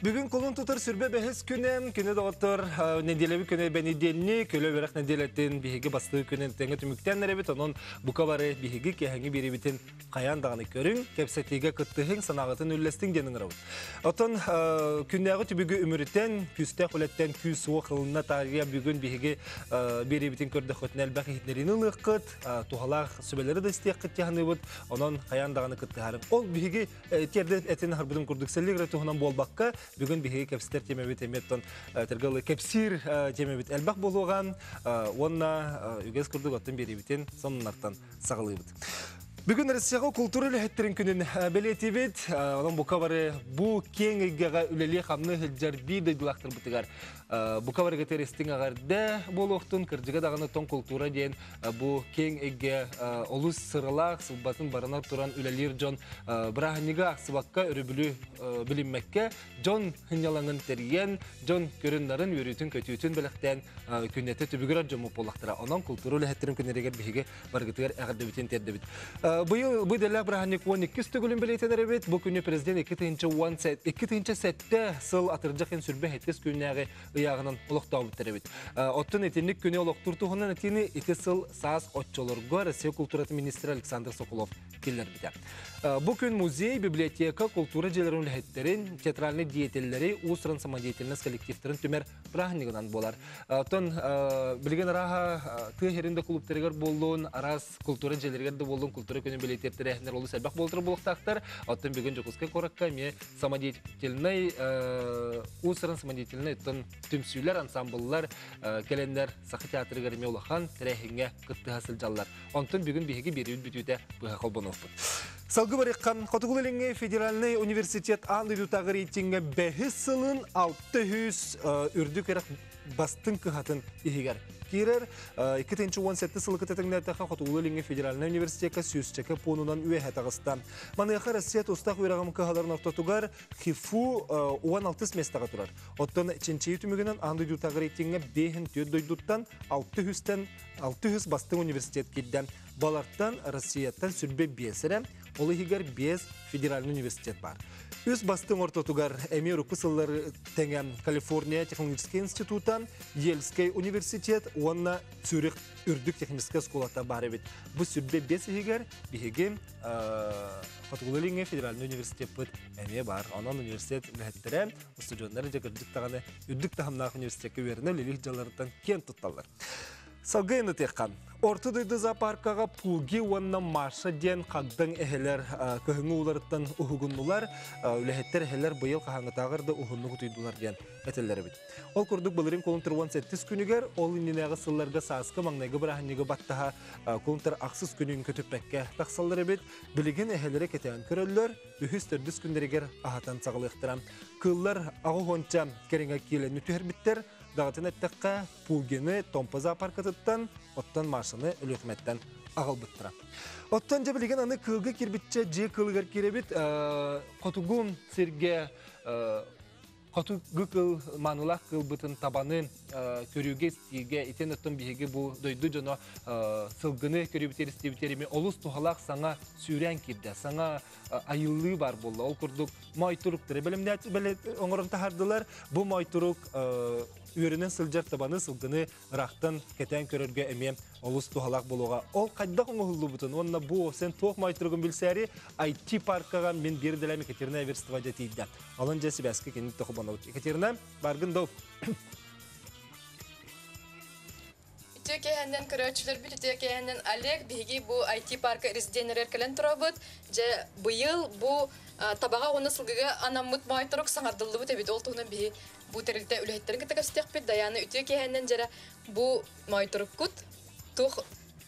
Бүгін қолын тұтыр сүрбе бәхіс күнем, күні доғыттыр неделеви күні бәні денні, көлі верақ неделеттен бігігі басты күнін тәңі түміктен әребет, оның бұқа бары бігігі кәхіңі беребетін қаян дағаны көрің, кәпсәтеге күттіғың санағатын үллестің денің рауд. Отын күннәғы түбігі үміріттен, күсті құлеттен күс суық қылына тария бүгін бігігі беребетін көрді қөтін әлбәқ хитнеріні лыққыт, туғалақ сөбелері да істек қыттяғыны бұд, оның қаян дағаны күттіғарын. Ол бігігі терді әтін харбыдың күрдікселігірі туғынан болбаққа, бүгін биһиги кепстер темебит эметтон тергалы кепсир темебит элбах болуган онна үгес курдук оттон берибитин соннартан сагалыйбыт Бүгін Россияға культура үләхеттерін күнін белетебет, оның бұқа бары бұ кен егеға үлелі қамны хілджар дұлақтыр бұтығар. Бұқа бары гетерестің ағарды бұл оқтын кірдігі дағаны тон культура дейін бұ кен еге олыс сырылақ сылбатын барына тұран үлелер жон бірағыныға ақсыбаққа үрібілі білінмекке жон хынялаңын терген, жон көрінларын өрітін көтүйетін біліктен күнеті түбігірар жомы болақтыра. Оның культура үләхеттерін күнерегер бігі баргытығар әғарды бітен терді біт. Быйыл быйдыла браханик 12 стөгүлүн билетенер бит. Бу күнү президент 2-нче сәтте сыл атыржакын сүрбе хеткес күннәге ыягынан улуктау биттер бит. Оттун этинник күнү улуктур тугунан этини ити сыл саас отчолорго Россия культураты министри Александр Соколов келер бит. Бу күн музей, библиотека, культура желерин лехеттерин, театральный деятельлери, усран самодеятельность коллективтерин түмер браханигынан болар. Оттон билген раха тыхеринде клубтергер болуун, арас культура желергер де болуун, культура күнү билеттердер эхнер олу сәбәк болтыр булуктактар. Оттон бүгүн жокуска коракка ме самодеятельный усран самодеятельный оттон түмсүйлер ансамбльлар келендер сахы театрыгер ме улахан терехинге кытты хасыл жаллар. Берүүт бүтүүтэ быха колбоновпут. Салгы барыққан Қотығылылыңы федеральный университет аңдыдутағы рейтинге бәхіс сылын 600 үрдік әрік бастың кығатын ихигер. Кирер 2017 сылы кітетіңдердіға Қотығылылыңы федеральный университетке сүйістекі понунан үе әтағыста. Манаяқы Россия тостақ үйрағым кығаларын ортатуғар ХИФУ 16 местаға тұрар. Оттан ченчейі түмігінен аңдыдутағы рейтинге бейхін түйет дойдуттан 600 бастың университет келден. Баларттан Россияттан сүрбе бесірі, Олы хигер без федеральный университет бар. Үз бастың ортотугар әмер укысылар тәңем Калифорния технологический институтан, Ельский университет, онна Цюрих үрдік технический сколата бар бит. Бұл сүрбе бес хигер, бихиге Фатулылыңы федеральный университет бұд әме бар. Онан университет үләттірі, студионлары жекірдік тағаны үрдік тағымнақ университетке веріне лелих жаларыдан кен тұтталар. Салгайны текқан. Орты дойды зоопаркаға пулги онна марша ден қағдың әхелер көңі оларыттан ұхығыннулар, үләхеттер әхелер бұйыл қағаңытағырды ұхынны құтыйдулар ден әтелері біт. Ол күрдік бұлырын колынтыр 17 күнігер, ол иненеғы сылларға сасқы маңнайғы бірахынығы баттаға колынтыр ақсыз күнін көтіппәкке тақсалары бит, білеген әхелері кетеген көрілер, үхіс түрдіс күндерігер ағатан сағылықтырам. Кыллар ағы хонча кереңе келені түхер біттер, дағытын әттіққа пулгені томпаза паркатыттан, оттан маршыны үлөкметтен ағыл бұттыра. Оттан жабілеген аны кылғы кирбітче же кылғар керебіт, қотугум сірге Қоту гүкіл манылақ кылбытын табаны көрүүге стиге итен өттөн биһиги бу дойду жоно сылгыны көрүүбүтер истебитерими олус тухалақ саңа сүүрен кирде саңа айыллыы бар болла ол курдук мойтурук дере белемде беле оңорон тахардылар бу мойтурук үйөрүнен сылжар табаны сылгыны рахтан кетен көрөргө эме олус тухалақ болуға. Ол кайда оңохуллу бутун онна бу сен туох мойтуругун билсери IT паркага мен бир делеме кетерне верстова жетийди алын жеси бәске кенит тохубана Екатерина баргын Түйекеһәнден көрөчүлөр бит түйекеһәнден Олег биги бу IT паркы резиденерлер келен турабыт. Же быйыл бу табага оны сылгыга анаммыт майтырык саңардылды бу тебит ол туна би бу терилте үлеттерин китекстек бит даяны түйекеһәнден жара бу майтырык кут тух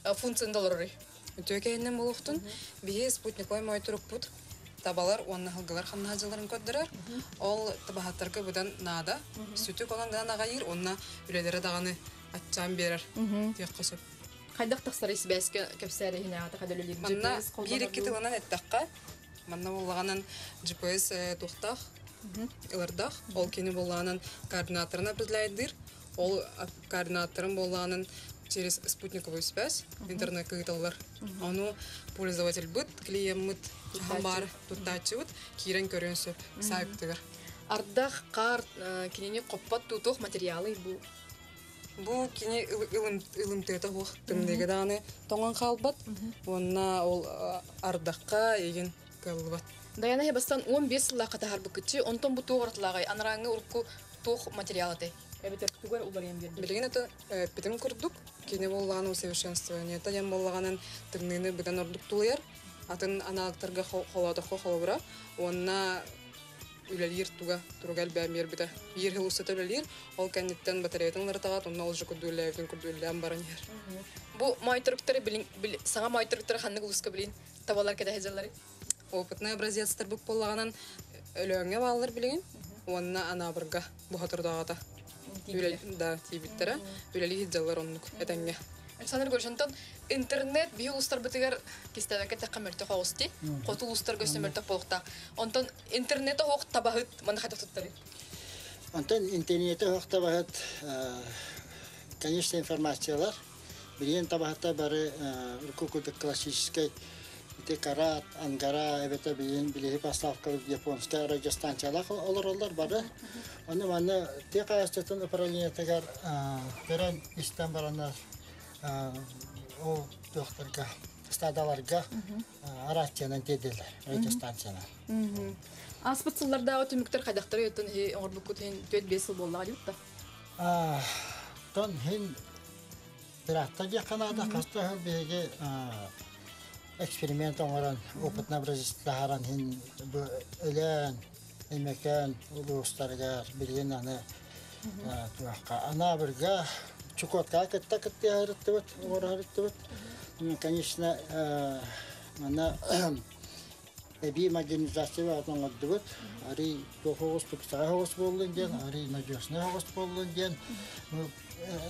функциондалары. Түйекеһәнден булуктун би спутниковый майтырык бут табалар хылгылар көддөрөр. Ол будан нада сүтү колан гана нагайыр онна үлелере даганы атчан берер. Тек. Кайдак тахсары сибәскә кәпсәре һинә ата Манна бир ике тылынан эттакка. Манна GPS тухтах. Илардах ол кени булганын координаторына безләйдир. Ол координаторын булганын через спутниковую связь интернет кыйталлар. Ану пользователь быт, клиент быт, бар туттачыбыт, кирен көрөнсөп сайыптыгар. ардах кар кинини коппат тутух материалы бу Бу кини ылымтыта хух тымдыгы даны тоңан қалбат. Онна ол а, ардаққа еген калбат. Даяна хебастан 15 сылла ката харбы кычы онтон бу тугартлагай анараңы урку тух материалы тей Эбетер тугар улар ем берди. Билеген это битим курдук. Кини боллаган усовершенствование. Та ям боллаганын тымныны бидан ордук тулыяр. Атын аналыктарга холодохо холобра. Онна үлелир туга туругал бәмер бита. Бир хил усата үлелир. Ол кәнниттен батареятын лартагат. Онна ол жуку дүләвин курдулләм баранер. бу майтырыктары билин били- саңа майтырыктары ханны гулуска билин табалар кеде хезеллары опытный образецтер бук боллаганан өлөңө баалар билеген онна анабырга бухатырдагата да тибиттере үлели хиджалар оннук этеңге Александр Гольшантон интернет бии улустар бытыгар кистебеке текка мөртө хогусти коту улустар көсө мөртө болукта онтон интернет хок табахыт мана хата туттары Антон интернете хоқта бахат, конечно, информациялар. Билен табахта бары рукукудык классической ите карат, ангара, эбете билен билеhi поставкалык японская радиостанциялар олар олар бары. Оны маны те каястатын управлениятагар берен истен баранар о докторга стадаларга арачанан деделер өтүмүктөр кайдактары өтөн хи оңорбукут хин төт бес жыл боллага дипта Ah, ton hin биракта же канада каста хыл беге эксперимент оңоран опытна бразилияларан хин бу элен эмекен улустарга билген аны туакка ана бирге чукотка кетта кетти харыттыбыт ор харыттыбыт конечно ана эби модернизация ва атаңаддыбыт ари тохогос туксага хогос болдун ден ари надежный хогос болдун ден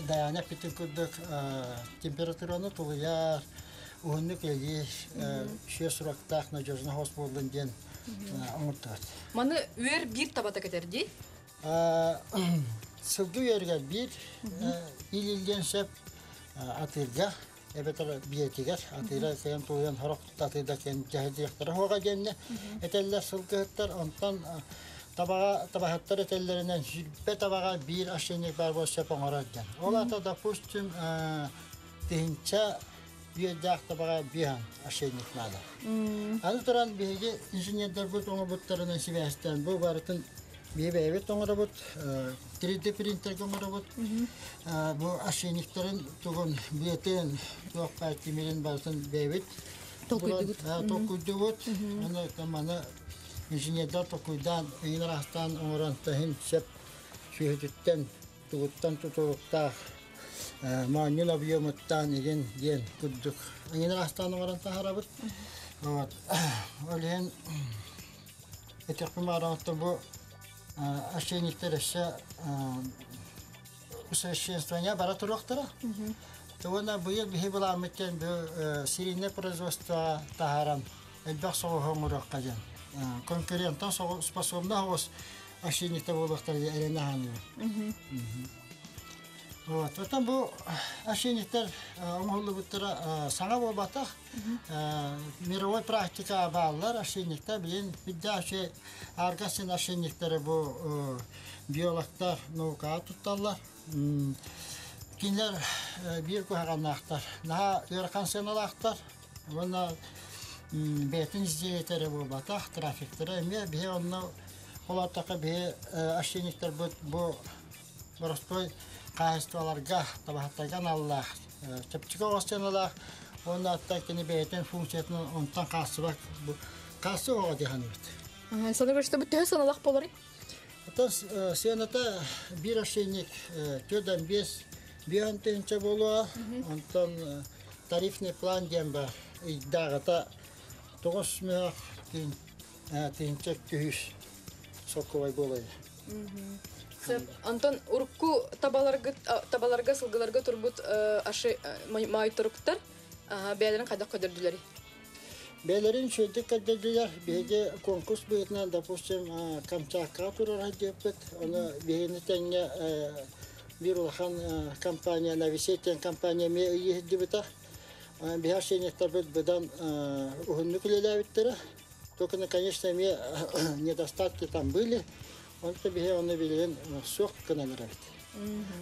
даяна питин курдук температураны тулуяр уһуннук эги шүе сурактаах надежный хогос болдун ден оңуттат маны үер бир табата кетерди сылгы үйерге бир илилден сеп атырга эбетер биетигер атыра кен туян хорок атыда кен жаһидияктар хога генне этеллер сылгыттар онтан табага табахаттар этеллеринен сүрбе табага бир ашеник бар болса допустим тинча биедак табага бихан ашеник нада аны туран биһиги инженердер бут оңо буттарынан сибэстен бу барытын биебэбит оңора бут 3D принтер оңора бут бу ашениктерин тугун биетен туакка тимирин барытын бэбит токуйдубут аны таманы инженердер сеп сүйөтүттен тугуттан тутуруктаах мааннин объемыттан igen диен курдук ыйнарастан оңоран тахарабыт вот олен этекпи маранты бу ашениктер эше усовершенствование бара туруктара Тугана быйыл бихи буламыттен бу сирийне производство тахаран элбах соғуһың урак кажан. Конкуренттан соғу способна эрене ханы. Вот, потом бу ашениктер оңолу буттара саңа болбатах мировой практика баллар ашениктер билен биддаши аргасын ашениктери бу биологтар наука тутталлар. Кинлер бир куһаганнахтар. Наха яркан сеналахтар. Вона бетин зиетери бу батах трафиктер эме бе онно холатака бе kahistolarga, tabahattagan Allah, tepçika osyanalar, onda hatta kendi beyten funksiyonunun ondan kası bak, bu kası o adı hanıbet. Sana başta bu tühe sanalak poları? Hatta siyanata bir aşenik, tüden biz, bir antence bolu, ondan tarifni plan diyen var. İddarata, doğuz mühak, tinçek tühüş, sokovay bolayı. Hı. Антон урку табаларга табаларга сылгыларга турбут ашы майтыруктар бәлерин кайда көдөрдүләри. Белерин шөйдік кәддеділер, беге конкурс бүйетінен, допустим, Камчакка турар хадеппет, оны бегені тәңе bir улахан компания, нависетен компания ме үйехді біта. Бихар шенектер бүт бұдан ұхынны күлелі әбіттері. Только, конечно, ме недостатки там были. Онта бихе оны билген соқ кынаныр бит.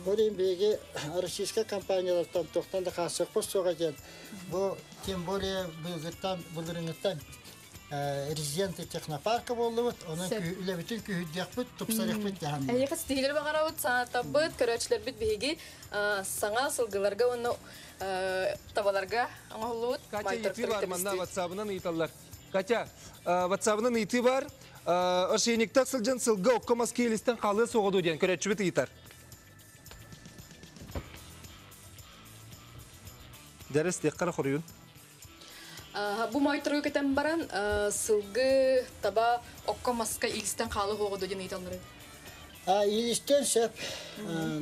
Олин беге российская компаниялардан тоқтан да қасық бос соға жен. Бұл тем более бұлғыттан, бұлырыңыттан резиденты технопарка болды бұд, оның үлі бүтін күйіддек бұд, тұпсарық бұд яғын. Әйеқі стигілер бағара бұд, санаттабыт, көрәтшілер бүт бейгі саңа сылғыларға, оны табаларға аңғылуыт. Катя ити бар манда ватсабынан. Катя, ватсабынан ити бар. Ошейниктак сылжан сылга окко маскейлистен қалы соғыду ден көрәтші біт итар. Дәріс текқара қорыюн. Бу майтыры кетен баран сылгы таба окко маска илистен қалы хоғыду ден италлары. А илистен сәп,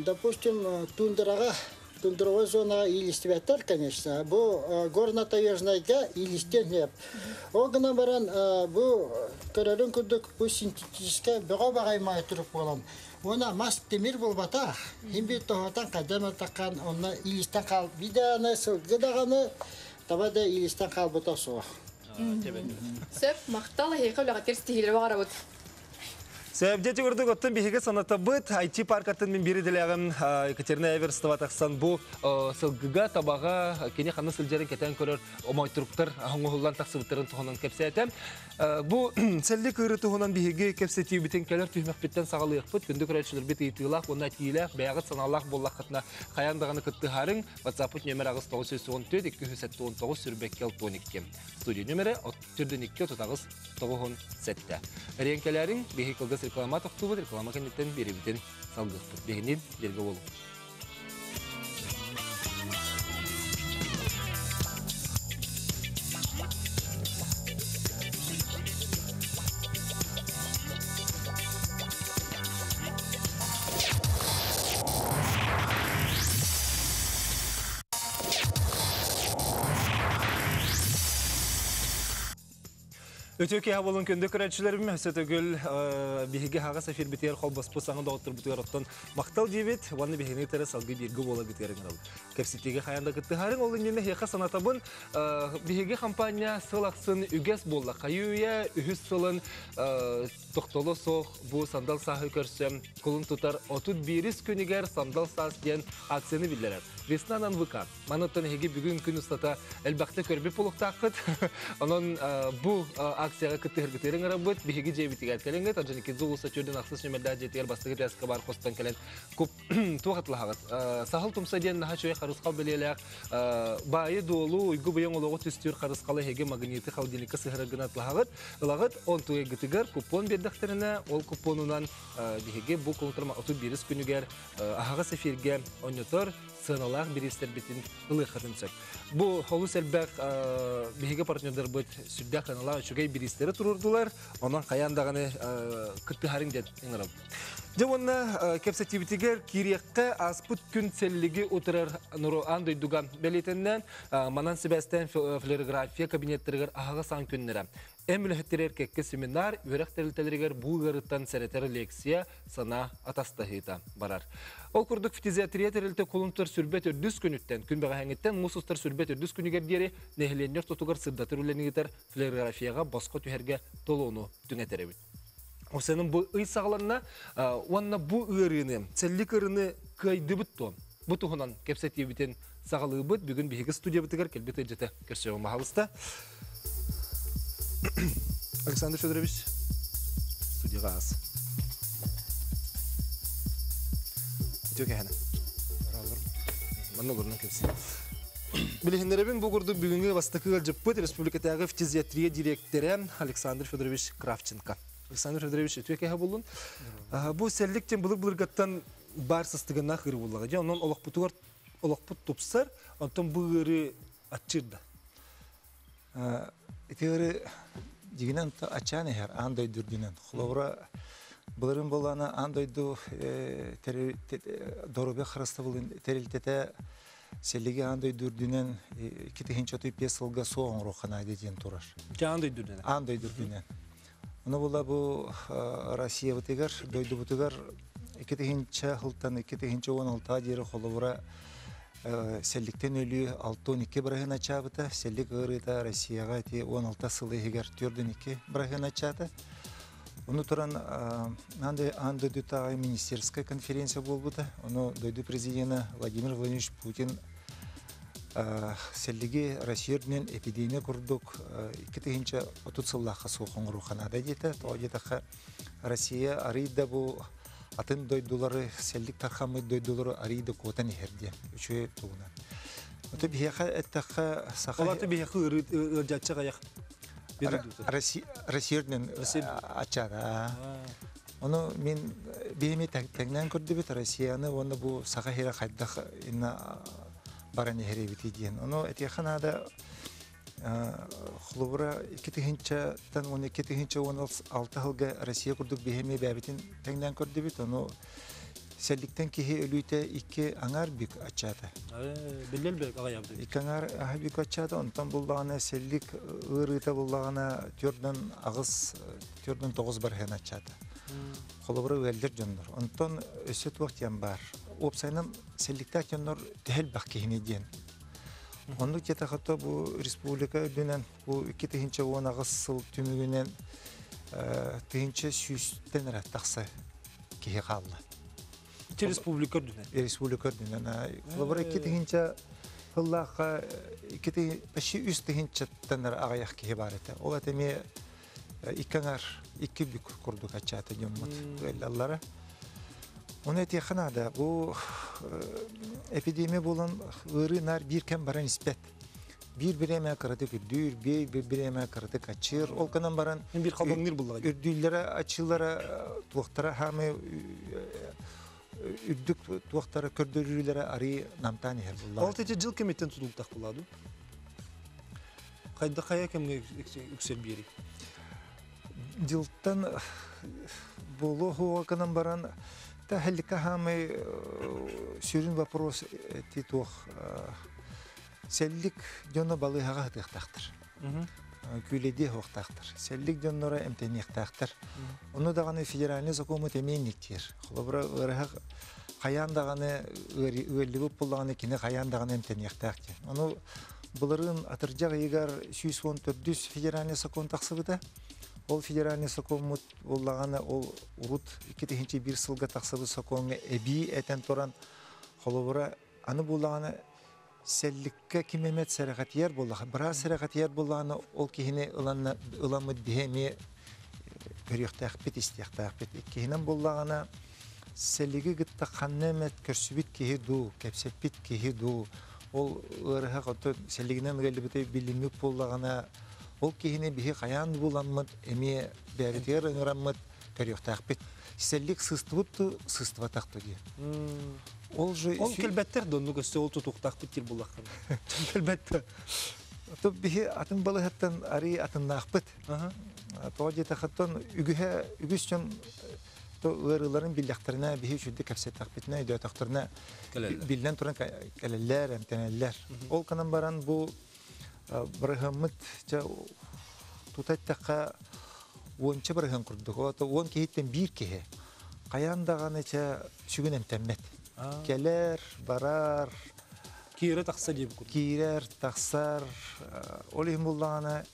допустим, тундыраға тундровой зона илистебеттер, конечно. Бу горно-таежнайга илистен неп. Огына баран бу көрөрүн күрдүк бу синтетическе бөгө багаймай туруп болам. Она мас темир болбата. Химби тохотан кадама такан, онна илистен кал биданы сылгыдаганы табада илистен кал бота со. Сөп, мақталы хейқы үліғаттер стигілер бағара бұд. Сәбдеті көрдік оттын бігіге саната бұд, IT паркатын мен бері діләғім Екатерина Эверстова тақсан бұл сылгыға табаға кене қаны сылжарын кетен көрір омай тұрықтар аңғылан тақсыбыттарын тұғынан кәпсе әтем. Бұл сәлі күйрі тұғынан бігіге кәпсе түйбітін кәлер түймәк біттен сағалыйық бұд, күнді көрәтшілер біт ейтілақ, онна тийләқ, бәяғыт саналақ боллақ қытына қаяндағаны күтті харың, WhatsApp нөмір ағыз 914 219 сүрбеккел 12. Студия нөмірі 32 тұтағыз 9 сәтті. Ренкелерің бейі кылгыс реклама тоқтубы, реклама кәнеттен беребітен салғықпыт. Бейінен берге болу. Өтөке хабылын күнді көрәтшілерім, өсет өгіл бігіге хаға сафир бітер қол баспы саңы доғыттыр бұтығар оттан мақтал жебет, ваны бігіне тәрі салғы бергі бола бітерін ал. Кәпсеттегі қаянда күтті харың, ол үнені хеқа санатабын бігіге компания сылақсын үгес болла. Қайуя үхіс сылын тоқтолы соқ, бұл сандал сағы көрсем, құлын тұтар отут беріс күнігер сандал саас ден акцияны білдерер. Веснанан выка. Маныттан хеге бүгін күн ұстата әлбәқті көрбі полықтақыт. Onun bu акцияға кітті хіргітерін арабыт, бігігі жебітігер кәленгет, ажан екі зулыса чөрден ақсыз нөмірді жетігер бастығы бар қостан көп тұмса ден наға қарысқал білелек, байы бұйын түстер қарысқалы хеге. Ұлағыт, он туы гітігер купон бердіқтеріне, ол купонынан бігіге бұл контрма сыналақ берістер бетін ұлы қырынсып. Бұл холу сәлбәк бігіге партнердар бұд сүрдә қанала үшігей берістері тұрырдылар, онан қаяндағаны күтті харин дед еңіріп. Де онна кепсетибитигер кирекке аспыт күн селлиги утырар нуру андай дуган белетеннен манан себестен флюорография кабинеттерігер ағаға сан күннері. Эмүлөһөттөрөр кекке семинар, үрәк тәрелтелергер булгарыттан сәретер лекция сана атастахита барар. Ол курдук тәрелте кулунтар сүрбет өрдүс күнүттен, күн бага хәңеттен мусустар сүрбет өрдүс күнүгер дире нехленнер тотугар сырдатыр үленигетер флюорографияга боско түһәргә толону түнәтеребит. Осының сағаларына, онна бұл үйіріні, цәллік үріні көйді бұтты. Бұты ғынан кепсет ебітен сағалы бұт, бүгін бігі студия жеті көрсе мағалыста. Александр Федорович, студияға аз. Өтеу кәхіні. Манна көрінің кепсе. Билихиннеребин бу курду бүгүнгү бастыкыгыл жыппыт республикатагы физиатрия директоры Александр Федорович Кравченко. Александр Федорович өтөке болун. Бу селликтен булык булыргаттан бар сыстыгына хыр буллага. Же онон олок бутугар олок бут тупсар, Итегері дегенен ачаны хер андай дүрдінен. Хловра андойду терилтете селеге песылга рухана деген була бу Россия бутыгар, дойду бутыгар, китихинче хылтан, он хылта селликтен өлі 6-12 бірағын ачабыта, селлик ғырыта Россияға те 16 сылы егер түрден 2 бірағын ачады. Оны туран а, анды дутагы министерская конференция болбута. Оны дойду президенты Владимир Владимирович Путин а, селлиги Россияден эпидемия курдук икки тыгынча отут сыллахка суохоң руханада дейте. То дейте Россия арыйда бу атын дойдулары селлик тархамы дойдулары арыйда котан ихерде. Үчө тугуна. Оты бияха эттаха саха Оларды бияқы ыржатчы қаяқ. Россияден Россия- ачада. Оны мен бейме тәңнән көрді бит Россияны, оны бу саға хера қайдақ баран херебити диен. Оны этеханада хлубра iki тыгынча тан он тыгынча он алты хылга Россия курдук бейме бәбитин тәңнән көрді бит. Өлүйте iki аңар бик ачада. Білел бек ағаябды. Икаңар ахабик ачады, онтан буллагана селлик ырыта тогуз бар. Онтан өсөт. Опсайнын бак. Онду кета хата бу республика өдүнен бу 2 тыгынча 10 агыс сыл түмүгүнен тыгынча сүйүстен рат такса кихи калды. Республика дүнен. республика динана лабара iki тигинча хыллаха iki ти почти үс тигинча танар агаяк ки барата ол иккаңар икки бүк курдук Оны бу эпидемия нар бир кем баран испет. Бир биреме кырыты күдүр, бир биреме кырыты качыр. Ол баран бір қалбаңныр бұлға. үрдүйлere ачылара туактара хамы үрдүк туактара көрдөрүлөрө ари намтан хер булла. Ол тете жыл кеметтен тұтылықтақ болады. Қайда қая кемге үксел бері. Жылтан болу баран та хелика хамы сүрүн вопрос ти тух селлик жона балы хага тахтар. Күледе хоқтақтыр. Селлик жоннора эмтенектақтыр. Оны дағаны федеральный закон теменниктер. Холобра ырахак қаян дағаны өрлігі пұллағаны кені қаян дағаны эмтенектақтер. Оны бұлырын атыржақ егер 114 федеральный закон тақсыбыда. Ол федеральный закон мут боллағаны ол урут 2 бір сылға тақсыбы законға эби этен торан аны боллағаны селликке кимемет буллаха. Бара сәрәхәтияр булланы ол кихине ыланна ыламыт бихеми көрөктәк бит истияктак бит. Кихинен буллагана селлиге гытта ханнемет көрсүбит кихи ду, кепсеп бит кихи ду. Ол гелди бит билимик буллагана ол кихине бихи каян буламыт, эми бәритер ыңырамыт көрөктәк бит. Селлик сыстыбыт сыстыбатакты ди. Ол же Ол келбеттер донну көсте ол тұтуқтақ бүттер бұлаққан. Келбеттер. То бихи атын балы хаттан ари атын нахпыт. То же тахаттан үгүһэ үгүсчөн то ырыларын билляхтарына бихи шүдде кәпсет тахпитне өйдө тахтарына Келеллер. билден туран келеллер, эмтенеллер. Ол канан баран бу брыгымыт жа тутат тақа онча брыгын курдук. Ото он кехиттен бир кеhe. Каяндаганы ча сүгүн эмтенмет. Келер, барар, Кире тақса деп күр. кирер, тақсар, олихим буллагана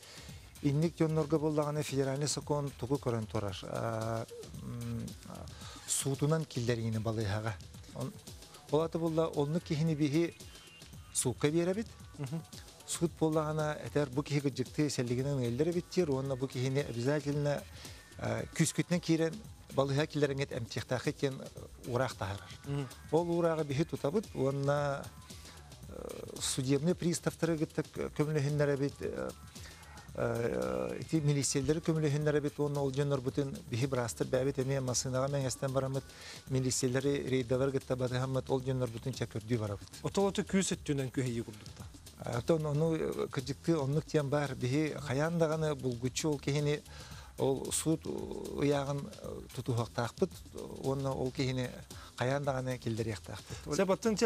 инник жоннорга буллагана федеральный закон тугу көрөн турар. Суутунан киллерини балыйхага. Олаты булла олны суукка беребит. Суут буллагана этер бу кихи гыжыкты селлигинен элдер биттир, онна бу кихини обязательно күскүтнен кирен балыйха киллериңет эмтихтахы кен урак тахарар. Ол урагы бихи тутабыт, онна судебный приставтары гыттык көмлөһүннәре бит ити милициялары көмлөһүннәре бит оны ол жоннор бүтүн бихи брастыр бәбит эме масынага меңестен барамыт милициялары рейдалар гытта бады хаммат ол жоннор бүтүн чакырдүй барабыт. Отолоты күйіс өттүнен көйі Атын оны кыжыкты оннук тиен бар бихи хаяндаганы булгучу ол кехини ол суд уягын тутухактаакпыт оны ол кехини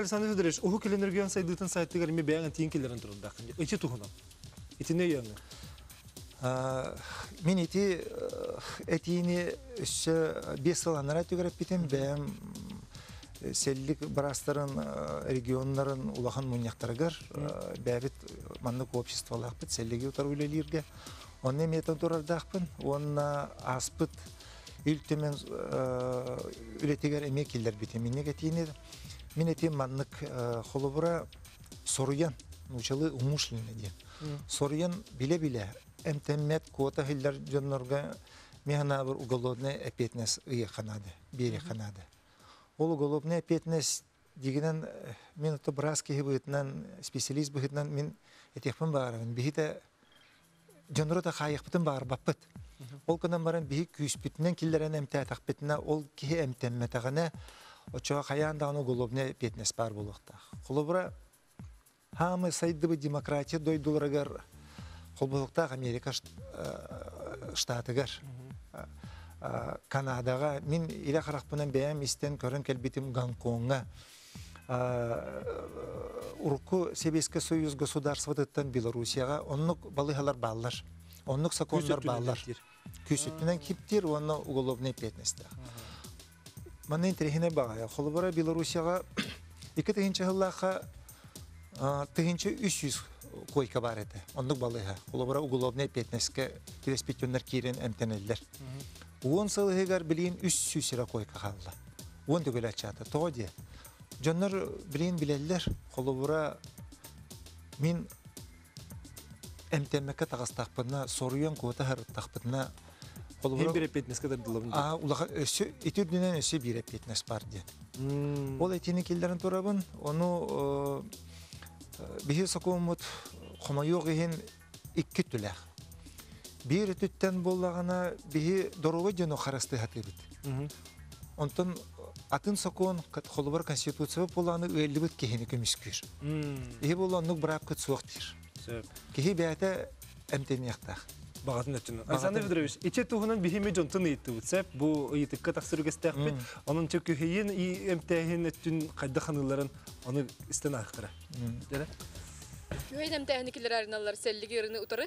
Александр Федорович, уху сайдытын. Ичи тухунам. Итіне яңы. Мен ити этини өссө бес сыланара бәм селлик барастарын регионнарын улахан муньяктарыгар бәбит маннык обществолак бит селлиги утар үлелирге. Онны метон турардакпын, онна аспыт үлтемен үлетегер эме киллер бите. Минне кетине мен этим маннык холобура соруян нучалы умышленно ден соруян биле биле эмтеммет кота хиллер жоннорга механа бір уголовный эпетнес ые ханады бере ханады ол уголовный эпетнес дигенен э, мен ото брас киһи быһытынан специалист быһытынан мен этехпен баарабын. Бихите жонрота хайыхпытын баар баппыт ол кынан баран биһи күүспүтүнен киллерен эмтээтэхпитина ол киһи эмтемметагана очоо хаяандаганы уголовный эпетнес бар болуктах холобура хамы сайдыбы демократия дойдуларагар холболуктах америка э, штатыгар. э, Канадаға мен иле қарақпынан бәйім истен көрін кәлбетім Гонконга Урку Себеске союз государствотыттан Белоруссияға оннук балыхалар баллар. Оннук законлар баллар. Күсүттінен киптир, онны уголовный петнесті. Мана интерехіне бағая. Холыбара Белоруссияға екі тігінші хыллаға тігінші 300 койка бар еді. Оннук балыха. Холыбара уголовный петнеске телеспетионер кирен әмтенелдер. Он сылыгар билин 300 сыра койка қалды. Он түгел ачаты. Тоди. Жоннор билин билеллер. Холыбара мин эмтеммекке тагыстакпына соруян кота Хем холыбара бере петнеске дылым. а улаха өсө итүрдүнөн өсө бире петнес бар ди. Ол этини килдерин турабын, ону бихи ихин икки түлэх. Бир түттен боллагана бихи дорога жөно харасты хатыбыт. Онтон атын сакон холбар конституция боланы ыйлыбыт кихини көмүскүр. Ихи боланнык брак кыт суактыр. Кихи бәте эмтенияқтақ. Багатын өтүн. Александр Федорович, иче туһунан бихиме жонтун ыйытты үтсәп, бу ыйытыкка тахсырыгыстакпыт. Onun чөкөһейин и эмтәһин өтүн кайда ханыларын аны истен ахкыра. Дәре? Күйейдем тәһникилер арналар селлиги ырыны утары.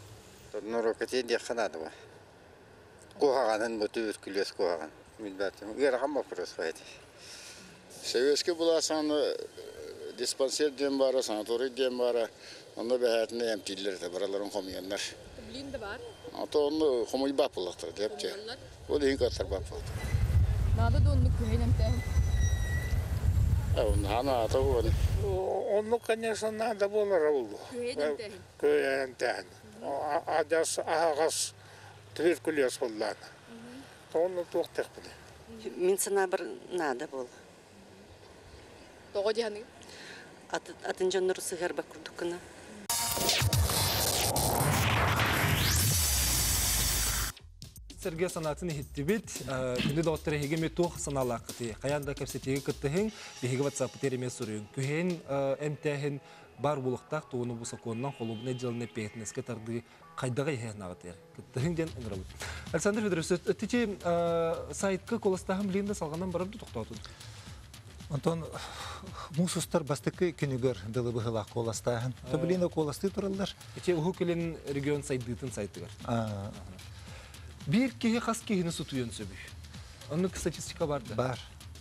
Нуру катен де ханадыва. Кухаганын муту үркүлөс кухаган. Гэр хам вопрос хайди. Советский была сан диспансер дем бара, санаторий дем бара. Онда бәһәтне әмтиллер дә бараларын хомыяннар. Билинде бар. Ата онны хомый бапылыктыр дип те. Ол ин катар бапыл. Нада да онны күйейдем тәһин. А он хана ата гон. Onu, конечно, надо было Раулу. Күйейдем тәһин. Адас ағас туберкулез болланы. Оны тоқтық біле. Мен сана бір бол. Тога диханы. Атын жоннор сыгарба курдуккана. Сергей санатын хиттибит, күнде доктор хеге метох саналақыты. Қаянда кәпсетегі WhatsApp тереме. Күхен әмтәхін бар булықтақ туыны бұл саконнан тарды ехен ағытыр. Александр Федорович, мусустар бастыкы дылы коласты тураллар. Ече уху келен регион сайдытын Bir кеге қас сутуен сөбүй. Оның статистика барды. бар.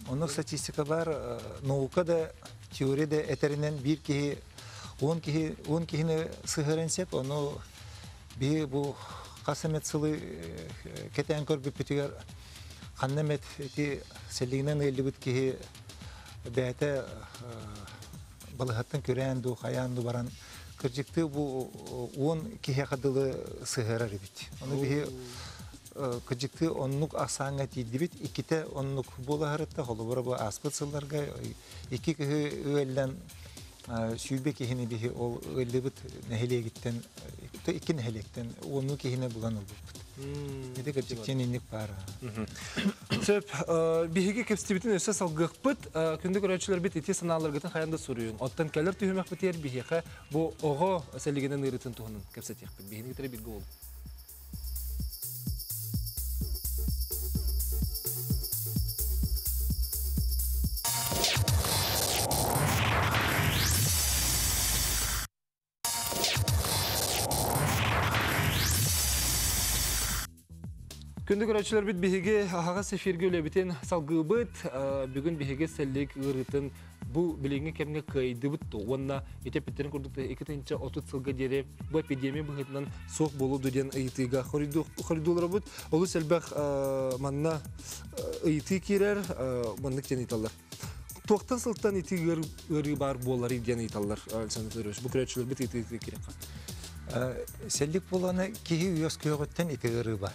Оның статистика бар. э, Наука да, теория да этеринен бир кеһи, он кеһи, он сыһыренсеп, оны би бу касамет сылы кетен көрбүп бүтүгөр ханнамет эти селигинен элибит кеһи бәте балыхаттан көрән ду, хаян ду баран кыржыкты бу он кеһи кадылы сыһырар бит. Оны бихи кыжыкты оннук асаңа тидибит иките оннук була харытта холобора бу аспыт сылларга ики кыһы сүйбе кихини бихи ол ыэллебит нехелегиттен то ики нехелектен онну кихине булан олбут эде кыжыктен инник бара Сөп, биһиги кепстибитин өсө салгыкпыт, күндө көрөчүлөр бит ити санааларгытын хаянда суруйун. Оттан келер түймөк битер биһиха бу ого селигенен ырытын тухунун кепсетиякпыт. Биһини гитери билге болду. Күндік көрәтшілер бит биһиге аһаға сефирге өлебитен салгыбыт, э, бүгін биһиге сәллек ырытын бу билеңе кемге кайдыбыт то. Онна ете питтерин курдукта 2-нче 30 сылга дере бу эпидемия быһытынан соқ болу дуден ыйтыга хоридулар бут. Олу сәлбәх э, манна э, кирер, маннык тен италар. Тоқтан сылтан ити ыры бар болар иден. Александр Федорович, көрәтшілер боланы итигыры бар.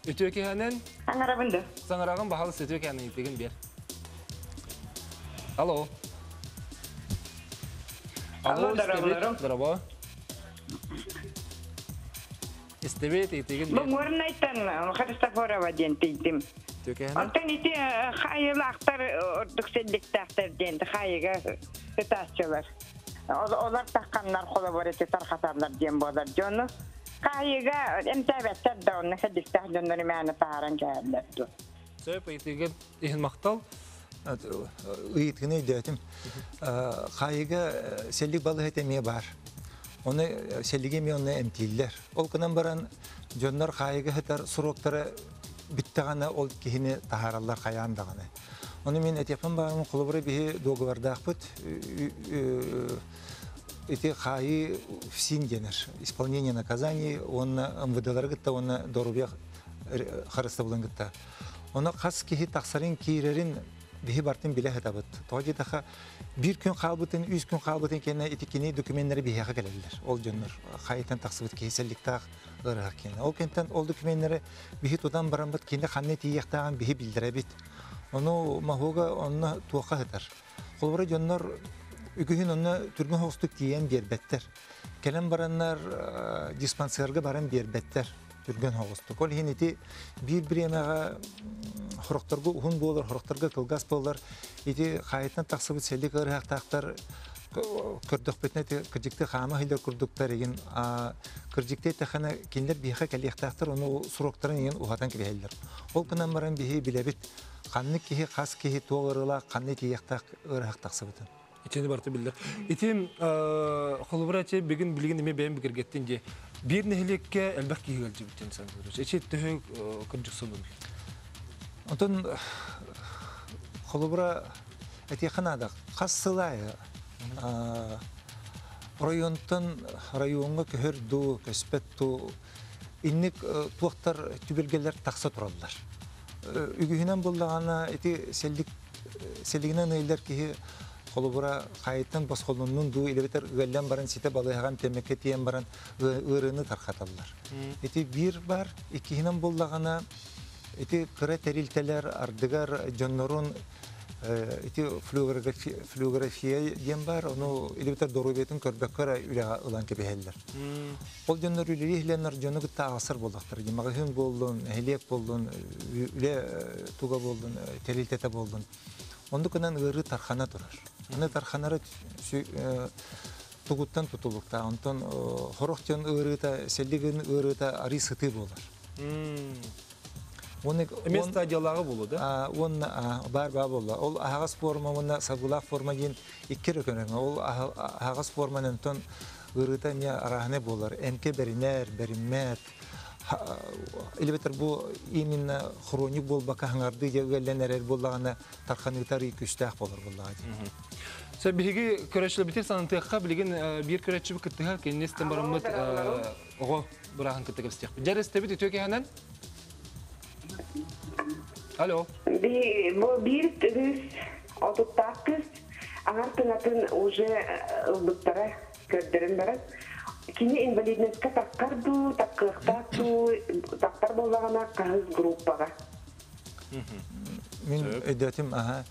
алло? Өте өкеғанен? Аңара бұнды. Саңырағын бағалы сөте өкеғанен етеген бер. Алло? Алло, здорово. Здорово. Истебет, бер. орын айттан, Христофорова ден тейдім. Төкеғанен? Оттан ити хайыл ақтар, ордық селдікті ақтар денді, хайыға сетасчылар. Олар таққанлар қолы бар тарқатарлар ден болар. Жоны эмтәбәттер да оны хедістәк жонлары мәні тағаран кәрлер. Сөйп, етеген ехін мақтал. ыйытыны дөтім. Қайыға селлик балы хетеме бар. Оны селлиге ме оны эмтиллер. Ол кынан баран жоннор қайыға хетер суроктары биттағаны ол кихини тахараллар қаяндағаны. Оны мен этепен барымын құлыбыры бихи договардақ бұд. Эти хаи всин денер. Исполнение наказаний, он МВДлар гытта, он дорубия харыста булын гытта. Оны қас кихи тақсарын кейрерин бихи бартын биле хетабыт. Тоғи таха bir күн қалбытын, үз күн қалбытын кені етікені документтері бияға келелер. Ол жөнір қайытын тақсыбыт кейселіктақ ырық кені. Ол кенттен ол документтері бихи тудан барамбыт кені қанны тияқтаған бихи білдіребит. Оны махуға оны туаққа хетер. Қолбыры жөнір үгіхін оны түргі хоғыстық тиен бербеттер. Келен бараннар э, диспансерге баран бербеттер түрген хоғыстық. Ол хен ити бір біремеға хорохторгу ухун болар, хорохторга кылгас болар. Ити хайытын тақсыбыт селик ырыақтақтар көрдөх бетне кыржикте хама хилер курдуктар еген кыржикте тахана кинлер биха калияқтақтар оны суроктарын еген ухатан кибелдер. Ол кынан баран бихи билебит қанны кихи қас кихи тоғырыла қанны тияқтақ ырыақтақсыбытын. Итені барты білдік. Итем қолыбыра те бүгін білген еме бәйін бігіргеттен де бір нәхілекке әлбәқ кейі әлжі біттен сан көріш. Эче түхі күнжік сұным. Онтон холобра этиханада кассылай районтон районга көһөрдү көспетту инник туактар түбелгелер такса тураллар. Үгүһүнөн буллагана эти селдик селигинен ыйлар ки холобра кайттан басколунун ду илебетер галлан баран сите балыган темеке тиен баран ырыны таркаталлар. Эти бир бар, икиһинен буллагана эти кыра терилтелер ардыгар жоннорун эти флюорография дем бар, ону илебетер ылан кебехеллер. Ол жоннор үлелехленер жону гытта асыр болдактыр. Демагын болдун, эхлек болдун, үле туга болдун, терилтете болдун. Кынан ыры тархана турар. Аны тарханары тугуттан тутулукта, онтон хорохтен ырыта, ырыта ари сыты болар. Оны Эмес стадиялағы болу, да? Он бар болла. Ол ағас форма, форма икки рөкөнөң. Ол ағас форманын тон ырыта болар. Эмке беринер, беринмет. Элебетер бу именно хроник болбака хаңарды егелленерер боллагана тарханыктар күстәк болар боллага. Сән биһиги көрәчле битер санын тыякка билеген бир көрәчче бу кыттыга кеннестен барамыт ого бурахан кыттыга бистек. Жарыс тебит төке ханан? Алло. Бұл бір түріс отуттақыз, ағар тынатын уже ұлдықтара көрдірін барат. Кини инвалиднетке таққар ду, таққықтар ду, таққар болағана қағыз группаға. Мен өйдәтім, аха.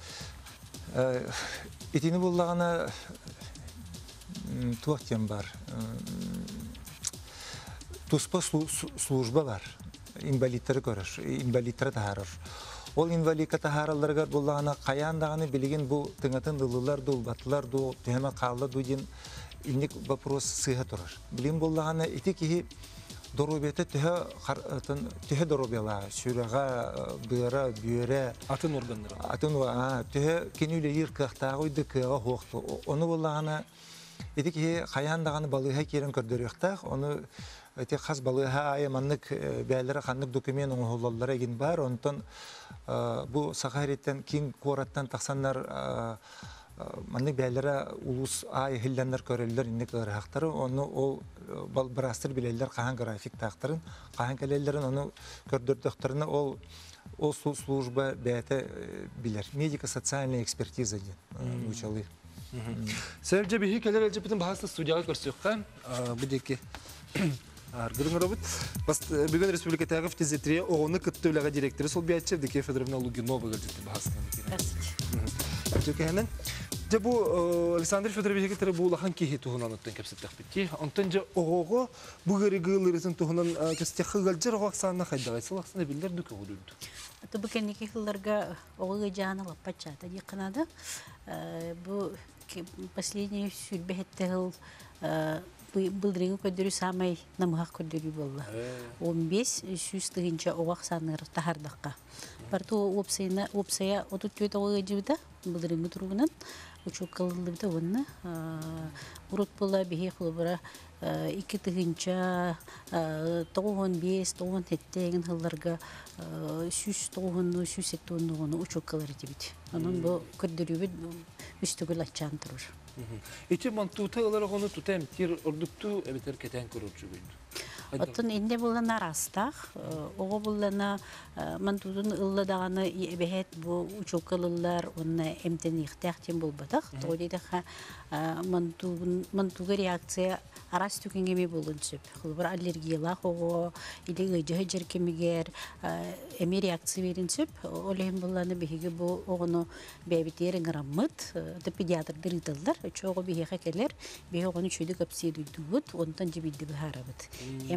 Итини боллагана туақтен бар. Туспа служба бар. инвалидтер көрөр, инвалидтер тахарыр. Ол инвалидка тахараларга буллагана каяндаганы билеген бу тыңатын ылылар дул батлар ду тема калды ду дин инник вопрос сыха турар. Билин буллагана ити кихи доробете төһө төһө доробела сүрага быра бүйөрө атын органдары. Атын а төһө кинүле йыр кахтагы уйды кыга хохту оны буллагана ити кихи каяндаганы балыга керен көрдөрөктак оны эти хас балыга ая маннык бәләре ханнык документ оңоллары ген бар. Онтон бу сахареттен кин кораттан таксаннар маннык бәләре улус ай хилленнер көрөллөр инник ырахтары оны ол бал брастыр билелер кахан график тактарын кахан келелерин оны көрдөрдөктөрүнө ол ол су- служба бәте билер медико социальная экспертиза ден учалы Сәрже бихи келер әлже бітін бағасты студияға көрсөкқа. Бұдекі аргырың робот. Бүгін республика тағып тезетіре оғыны күтті өліға директоры сол бәйтші Евдокия Федоровна Лугинова гөлдетті бағасына. Төке хәнен. Же бу э, Александр Федорович тәрі бұл лахан кейі туғынан өттен кәпсеттіқ бітті. Онтан же оғығы бұғыры ғылырысын туғынан кәстек ғылжыр оғақ санына қайдағайсы лақсына білдер дүкі ғылырды. Это бы кенеки хылларга оғы жаны лапачата диканада. Бу ки- последний сүрбехетте хыл былдырыңы көдөрү самай намыхак көдөрү болла. 15 сүз тыгынча оғақ саныр тахардаққа. Барту опсайна опсая отут төт оғы жыбыда былдырыңы туругунан учук кылдыбыда онна урут була бихи хылбыра икки тыгынча тоғын бес тоғын теттеген хылларга сүз тоғынны сүз еттуынны учук кылар дебит. Анын бу көдөрүбүт үстүгүл ачан турur. Ити мантута ылар оғыны тута әмтир ордукту әбетер кетен көріп Оттон инде булана растах, ого булана мантудун ылладаганы бехет бу учукалылар онна эмтен ихтяхтен ха мантугун мантуга реакция арас түкенгеме болун сөп. Хылбар аллергияла хого или гыжы жеркемигер эми реакция берин сөп. Олем буланы беге бу огону бебитерин граммыт, да педиатр дырытылдар. Чого беге келер, беге огону чөйдү капсидүдүбүт, онтан жибилди харабыт.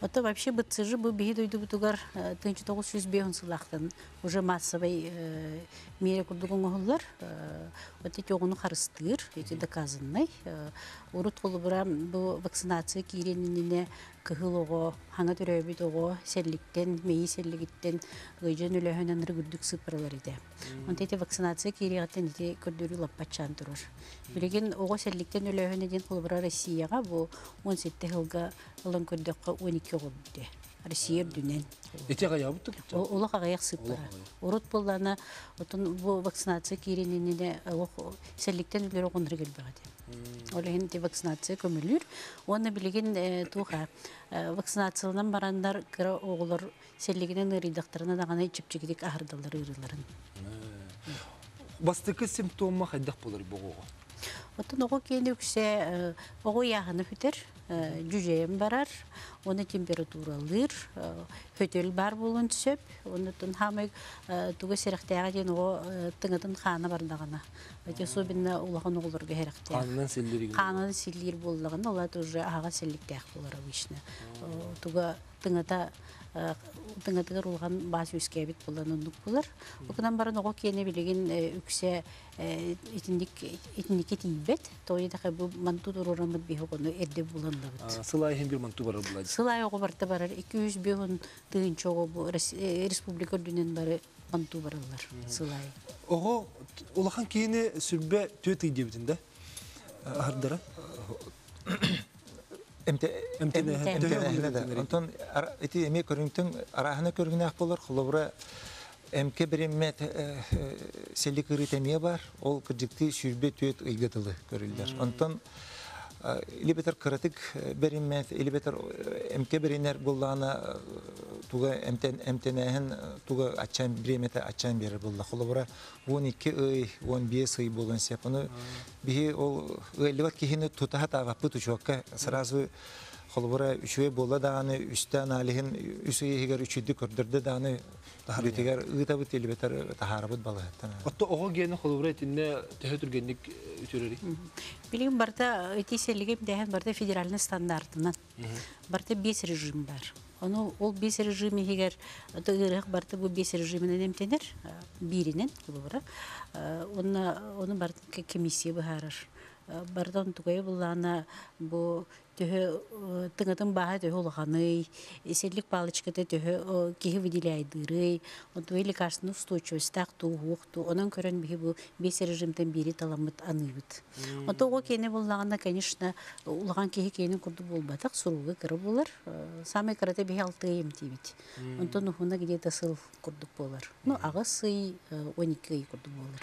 Это вообще БЦЖ был бегидойду бутугар тынчы тогуз жүз бейон сылақтан уже массовый мере курдугун оғылар. Вот эти оғыны қарыстыр, эти доказанный. Урут қолы бұра бұл вакцинация кейреніне кыһыл оғы, хаңа төрөбіт оғы, сәлліктен, мейі сәллігіттен, ғыжын өлөһөнен рүгүрдүк сыпыралар иде. Он эти вакцинация кейрегаттен эти көрдөрү лаппачан турur. Билеген оғы сәлліктен өлөһөнен ден қолы бұра Россияға бұл 17 жылға ылын көрдөккө 12 голду. Россия дүнен. Эти гая бутту. Ола кагаяк сыппара. Урут боллана отун бу вакцинация киренинне сәлликтен үлөр огондыр келбегати. Ола хенде вакцинация көмүлүр. Оны билеген туха вакцинацияланан барандар кыра оголор сәллигинен ырыйдактарына дагана чипчигидик ахырдалар ырыларын. Бастыкы симптомма хайдак болор бу. Отын оғы кейіне үксе оғы яғыны хүтер, жүжейін барар, оны температуралыр, хөтел бар болын түсіп, оны тұн хамы туғы серіқтеға ден оғы тыңытын қаны бардағына. Өте особенно улаған оғылырға херіқтеға. Канынан селлери. Қанын селлер болдығын, олар уже аға селліктеғ болар обычно. Туға тыңыта тыңатыгар улган баас үскәбит булан ундук булар. Укынан барын ого кене билеген үксе итинник итинник тибет. Той да бу манту дурурамыт би хогону эрде булан да бит. Сылай хем бир манту бар булады. Сылай ого барта барар 200 бегон тыгын чого бу республика дүнен бары манту баралар. Сылай. Ого улахан кийини сүббе төт идебитинде. Ардара. Антон эти эме көрүнтүн болор. Эмке ыры темия бар. Ол кыржыкты сүрбе төт көрүлдер. Антон Илибетер кыратык бериммет, илибетер эмке беринер буллана туга эмтен эмтенехен туга ачан биремете ачан берер булла. Холобра 12 ый, 15 ый болгон сеп. Аны бихи ол ылыбат кихини тутаха таваппы тучокка сразу холобра үшөй болла даганы үстән алихин үсөй егер үчүдү көрдөрдө даганы Тахарытыгар ытабыт илибетер тахарабыт балыгаттан. Отто ого гені холубра етінде төхе түргенlik үтөрери. Билигин барда этиселигим дәһән барда федеральный стандартынан. Барда 5 режим бар. Оны ол 5 режим егер тыгырык барда бу 5 режиминен эмтенер, биринен булбара. Оны оны барда комиссия бахарыр. Бардан тугай булана бу төһө тыңытын баһа төһө улаханы, эселлик палычката төһө киһи выделяйдырый, онтуй лекарственную устойчивость такту уухту, онон көрөн биһи бу бес режимтен бири таламыт аныбыт. Онто о кене буллаганда, конечно, улаган киһи кенин курду болбатак, суругы кыры булар, самый кырата биһи алты эмтибит. Онто нухуна где-то сыл курдук болар. Ну, агыс сый 12 ый курдук болар.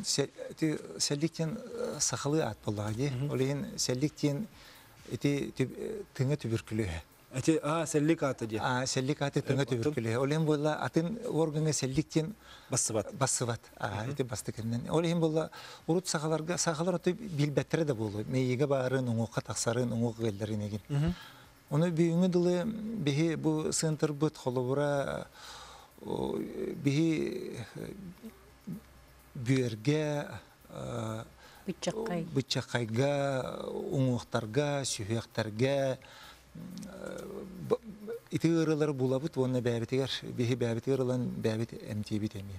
Сәлликтен сақалы ат боллағы. Олеген сәлликтен эти тыңы түбіркілігі. Эти а сәллик аты де. А сәллик аты тыңы түбіркілігі. Олеген болла атын органы сәлликтен басыбат. Басыбат. А, эти басты кеннен. Олеген болла урут сақаларға, сақалар оты билбәттері де болу. Мейеге барын, оңуққа тақсарын, оңуқ ғелдерін еген. Оны бүйіңі дылы бихи бұ сынтыр бұт холыбыра бихи бүйерге бычакайга уңуктарга сүйөктөргө ити ырылар булабыт онна бәбитигер бихи бәбити ырылан бәбит эмтибит эми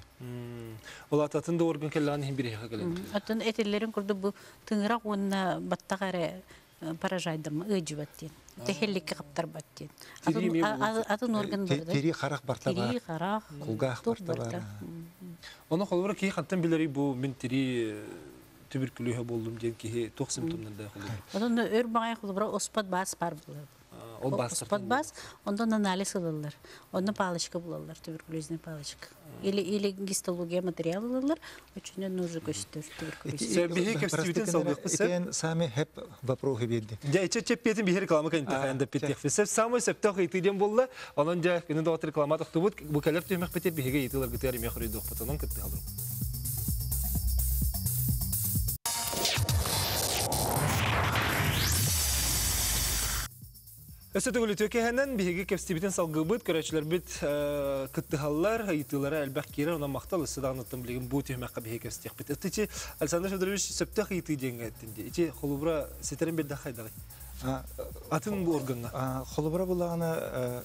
ол ататын да орган келланы хим биреха келен атын этеллерин курду бу тыңырак онна баттагаре поражайдым ыжыбаттен техелликке каптар баттен атын орган бар тери харак барта бар тери харак кулгах барта бар Оны холбора ки хаттан билери бу мен тири туберкулезге болдум деген ки тох симптомнарда. Онда өр багай холбора оспат бас бар. Ол бас. Оспат бас, онда анализ кылалар. Онда палочка булалар, туберкулезный палочка. Или или гистология материал алалар, өчүнө нужно көстөр туберкулез. Себеби кепстибитен салдык. Сен сами хеп вопросы бедди. Я иче чеппетин бихер реклама kan таханда питтек. Сеп самой септох итиден болла, анан жа күнү да реклама тохтубут, бу келеп төмөк бетеп биһиге итилер гытер мехри дох потонон кетти халыр. Өсі түгілі төкеһенен биһиги кепстибитин салгыбыт көрәчләр бит кыттыһаллар, айтылары әлбәк кире, онан мактал өсі дағныттым білген бу төмәккә биһиги кепстик бит. Өтүчи Александр Федорович сөптөх айты деңгә әттинде. Ичи холубра сетерин бер дахайдагы. Атын бу органга. Холубра булагана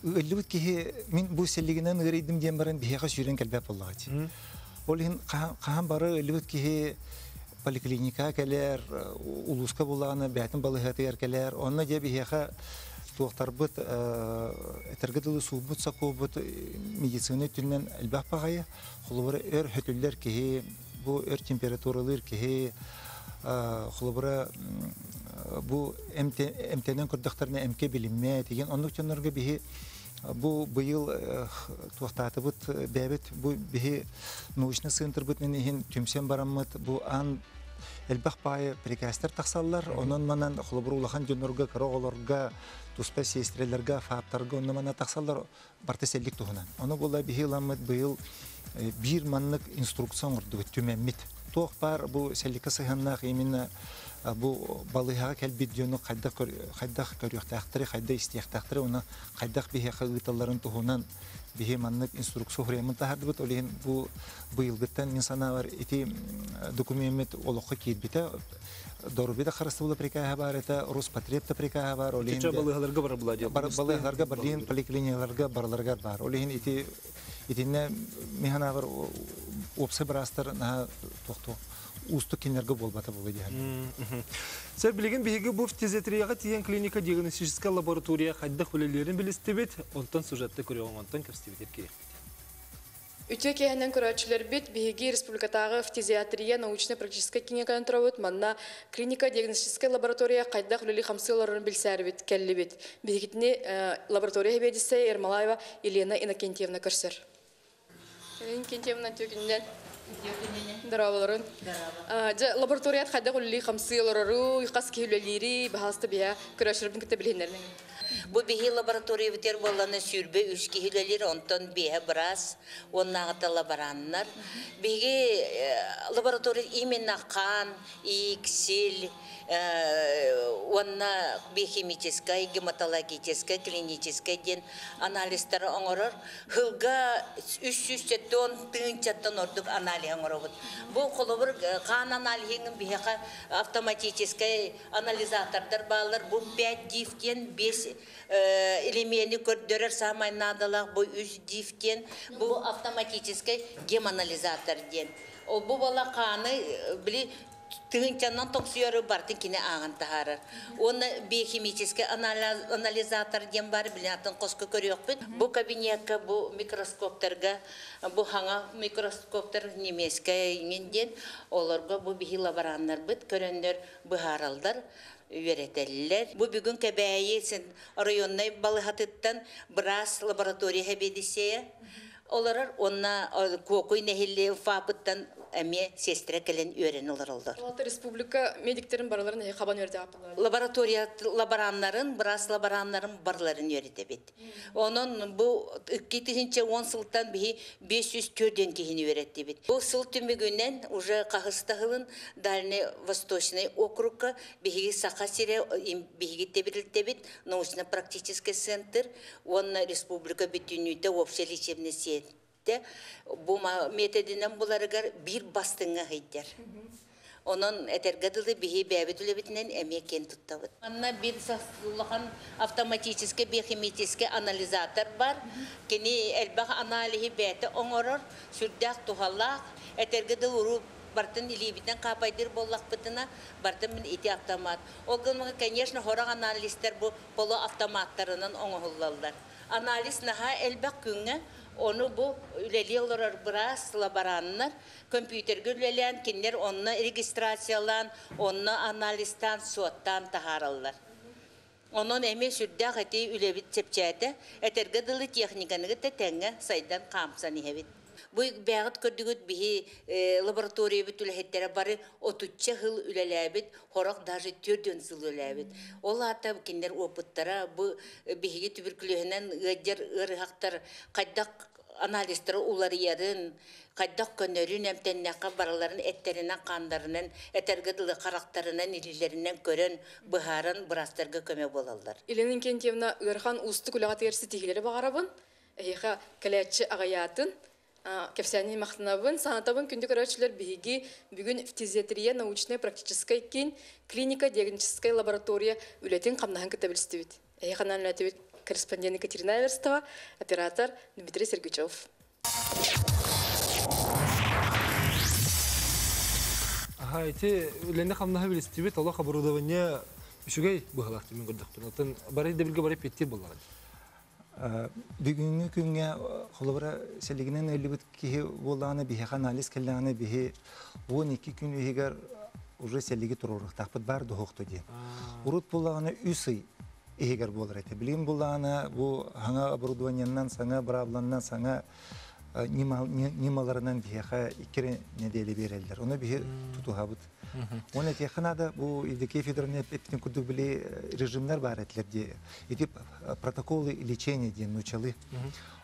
өллүбүт кихи мен бу селлигинен ырыйдым диен барын боллагати. Ол ин бары өллүбүт кихи поликлиника келер, улуска буланы бәтин балыгаты келер. Онна же бихеха туактарбыт этергедылы суубут сакубут медицина түннен элбах багая. Холубара өр хөтүллер кихи бу өр температуралыр кихи холубара бу эмтенен көрдөктөрүнө эмке билинме деген ондук жонорго бихи бу быйыл туактатыбыт бәбит бу бихи научный центр бит нехин түмсен бараммыт. Бу ан элбах пае прикастер таксаллар онон манан холобур улахан жонорго короголорга туспа сестрелерге фаптарга онно мана таксаллар бартеселлик тухунан ону була бихи ламмыт быйыл бир маннык инструкция ордубут түмеммит тоқ бар бу селликка сыханнах именно бу балыга келбит жөну кайдак кайдак көрүктактыры кайда истияктактыры уна кайдак бихе кагыталарын тухунан бихе маннык инструкция хуремын тахардыбыт олеген бу быйылгыттан мен санабар ити документ олокко киирбите дорубида харыстыбыла прикаха бар это Роспотребта прикаха бар. Олеген Чече балыгаларга бар була деп. Балыгаларга бардин поликлиникаларга барларга бар. Олеген ити итинне механабар опсы брастар на тохто устук кинерге болбата болу диян. Сэр билеген биһиги бу фтизиатрияга тиен клиника диагностическая лаборатория хайда хүлелерин билистибит, онтон сюжетте көрөң онтон кепстибитер керек. Үтө кеһенен көрәчләр бит биһиги республикатагы фтизиатрия научно-практическая клиниканы торабыт, манна клиника диагностическая лаборатория кайда хүлели хамсыларын билсәр бит, келли бит. Биһигитне лаборатория хебедисе Ермолаева Елена Иннокентьевна көрсөр. Елена Иннокентьевна төгүндән Бахасты бия көрәчләрдән китә билһеннәрнең. Бу биһи лаборатория битер болланы сүрбе үш киһилелер онтон биһе брас оннагыта лабораннар. Биһи лаборатория именно кан, иксил, онна биохимическая, гематологическая, клиническая ден анализдары оңорор. Хылга 300 тонн тыынчаттан ордук анализ оңоробут. Бу холобур кан анализин биһе автоматическая анализатордар балар. Бу 5 дифтен 5 элемени көрдөрөр самай надалак бу 3 дифтен бу автоматический геманализатор ден. Ол бу бала тыгынчанан токсуяры бартын кине ағын тахарыр. Оны биохимический анализатор ден бар билатын қосқы көріөкпін. Бу кабинетка, бу микроскоптерга, бу хаңа микроскоптер немеске ингенден, оларға бу бихи лабораннар бит, көрендер бухаралдар үйретелілер. Бу бүгін кәбәйі сен районнай балығатыттан біраз лаборатория хәбедісея. Оларар онна кокой нәхілі фабыттан әме сестре келен үйрен олар олдар. Алты республика медиктерин бараларын әйе қабан өрді апылар. Лаборатория лабораннарын, біраз лабораннарын барларын үйреті бет. Onun bu 2010 сылтан бі 500 төрден кейін үйретті бет. Бұл сыл түмігінен уже қағыстағылын Дальний Восточный округка бігі сақа сире бігі тебірілті бет научно-практический центр, он республика бүтінүйді общий лечебный сет те бу методинен буларыгар бир бастыңа хейдер. Онон этергадылы бихи бәбитүле битинен эмекен туттабыт. Анна бир сасылыхан автоматический биохимический анализатор бар. Кини элбах анализи бәте оңорор, сүрдәк тухаллах, этергадыл уру бартын илибитен капайдыр боллак бытына бартын мен ити автомат. Ол конечно, хорак анализтер бу полу автоматтарынан оңохуллалдар. Анализ наха элбак күнгө Üleli olarak biraz laboranlar kompüterge üleleyen kinler onunla registrasyalan, onunla analizden, suattan taharallar. Onun emi sürdağ eti ülebit sepçete, eterge dılı teknikanı gıta tenge saydan kamsan ihevit. Bu бәғіт көрдігіт бігі лаборатория бит үләхеттері бары 30 хыл үләләбіт, хорақ даже түрден сыл үләбіт. Ол ата кендер опыттара бұл бігі туберкулезінен ғадер ұрығақтар қайдақ анализдары улар ярын, қайдақ көнөрін әмтеннәқа бараларын әттерінен қандарынан, әтергіділі қарақтарынан, илілерінен көрін, бұхарын бұрастарға көме болалар. Елена Иннокентьевна ырхан усты күләгат ерсі тигелері бағарабын, әйха кәләтші ағаятын, кепсәне мақтанабын, санатабын күнді көрәтшілер бігі бүгін фтизиатрия научная практическая кен клиника диагностическая лаборатория үлетін қамнағын кітабілісті бит. Әйханан бит корреспондент Екатерина Верстова, оператор Дмитрий Сергучев. Ага, эти лене хамнаха билисти бит, Аллах оборудование үшүгей бухалахты мен көрдөктүн. Отын бары дебилге бары петти болар. Бүгүнкү күнгө холобра селигинен өлүбүт кихи боланы бихи анализ келланы бихи 12 күн үйгер уже селиги турурук тапыт бар дохокту ди. Урут булаганы үсый эгер болар эте. Билим буланы бу хаңа оборудованиянан саңа брабланнан саңа нималарынан бихиха иккере неделе берелдер. Оны бихи тутухабыт. Оны технада бу идеке федеральный эптин кудук били режимнар бар этлер ди. Эти протоколы лечения ди нучалы.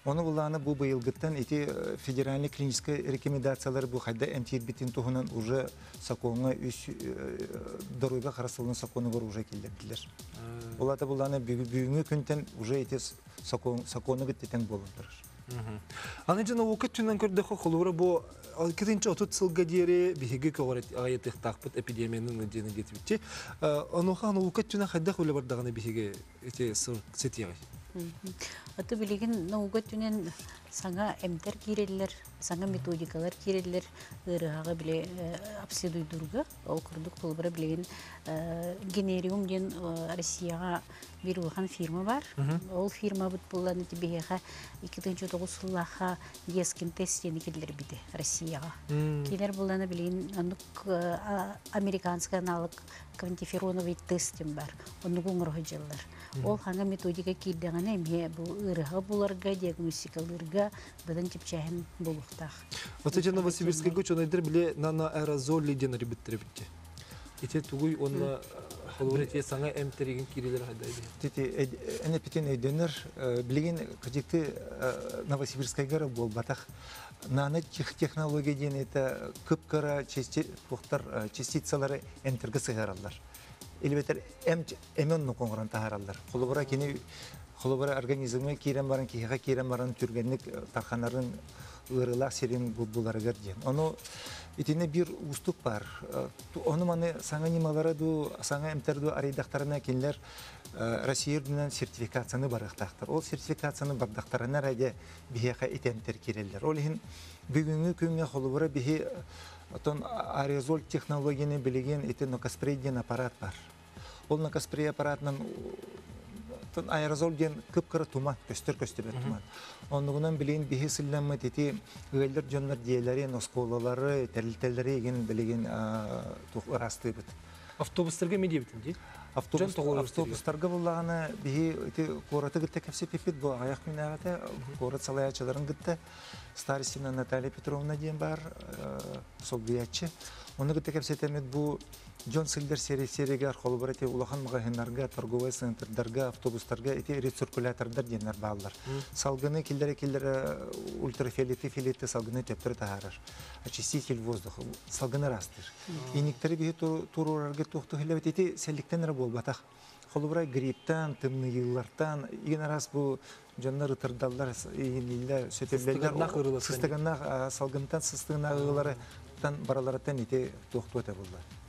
Оны буланы бу быйылгыттан эти федеральный клинический рекомендациялар бу хайда эмтир битин тухунан уже саконга үс доройга карасылын сакону бар уже келдердилер. Булата буланы бүгүнгү күнтен уже эти сакону гыттен болуптыр. Аны жана уақыт түнен көрді қолуыры бұл кетінші отут сылға дері бігігі көғарет ағайеттік тақпыт эпидемияның өдені кетіпті. Ануға аны уақыт түнен қайдақ өлі бардағаны бігігі эте сети ағай. Аты білеген уақыт түнен саңа әмтер кирелер саңа методикалар киреллер ырыгага биле обследуйдурга ол курдук булбара билеген генериум ден э, россияга бир улахан фирма бар. Ол фирма бут булланы тибеха 2009 суллаха дескин тестени келдер биде россияга. Келер буланы билген анук э, американский аналог квантифероновый тестим бар. Оны гуңыр хоҗалар. Ол ханга методика килдәгәне эме бу ырыга буларга диагностикаларга бидан типчәһен булуктак. Вот эти Новосибирская гуч, он айдер биле нано аэрозоль ден ребиттер битте. Ите тугуй онна холбурете саңа эмтереген кирилер хайдайды. Тити эне питен өйдөнөр билген кыжыкты Новосибирская гара бол батах наны тех- технология ден это көп тухтар частицалары энтерге сыгаралар. Элбетер эм эмен ну коңран тахаралар. Холобара организмге кирен барын киха кирен барын түргенлик тарханарын ырылак серин булбуларыгар ден. Ону итине бир устук бар. Э, Оны маны саңа нималары ду, саңа эмтерду арайдактарына кинлер э, Россия менен сертификацияны барыктактар. Ол сертификацияны бардактарына ради бихеха итемтер киреллер. Ол хин бүгүнгү күнгө холубура бихи отон аэрозоль технологияны билеген ити нокаспрей деген аппарат бар. Ол нокаспрей аппаратынан Тон аэрозол ден кып кыры туман, көстөр көстөбөт туман. Онугунан билин бихи сылланма тити ыйлер жоннор диелери, носколалары, тәрилтелери еген билеген расты бит. Автобустарга медиа битин ди? Автобус, Жон тоғылар автобустарга буллагана бихи ити кораты гытта кепсе пипит бу аяк минагата корат салаячыларын гытта Старостина Наталья Петровна ден бар, сол биячы. Оны гытта кепсе темет бу Джон Силдер серия серияга арқылы бар эти улахан магазиндарға, торговый центрдарға, автобустарға эти рециркулятордар денер балдар. Салгыны килдере килдере ультрафиолеты филеты салгыны төптөр таарар. Очиститель воздуха салгыны растыр. Иниктери бихи турурарга тухту хилебет эти селиктен ра болбатах. Холубрай грипптан, тымны йыллартан, иген раз бу жоннор ытырдаллар, иген Сыстыганнах ырыласын. Сыстыганнах салгынтан сыстыганнах ылары тан баралараттан ите тухту өте булды.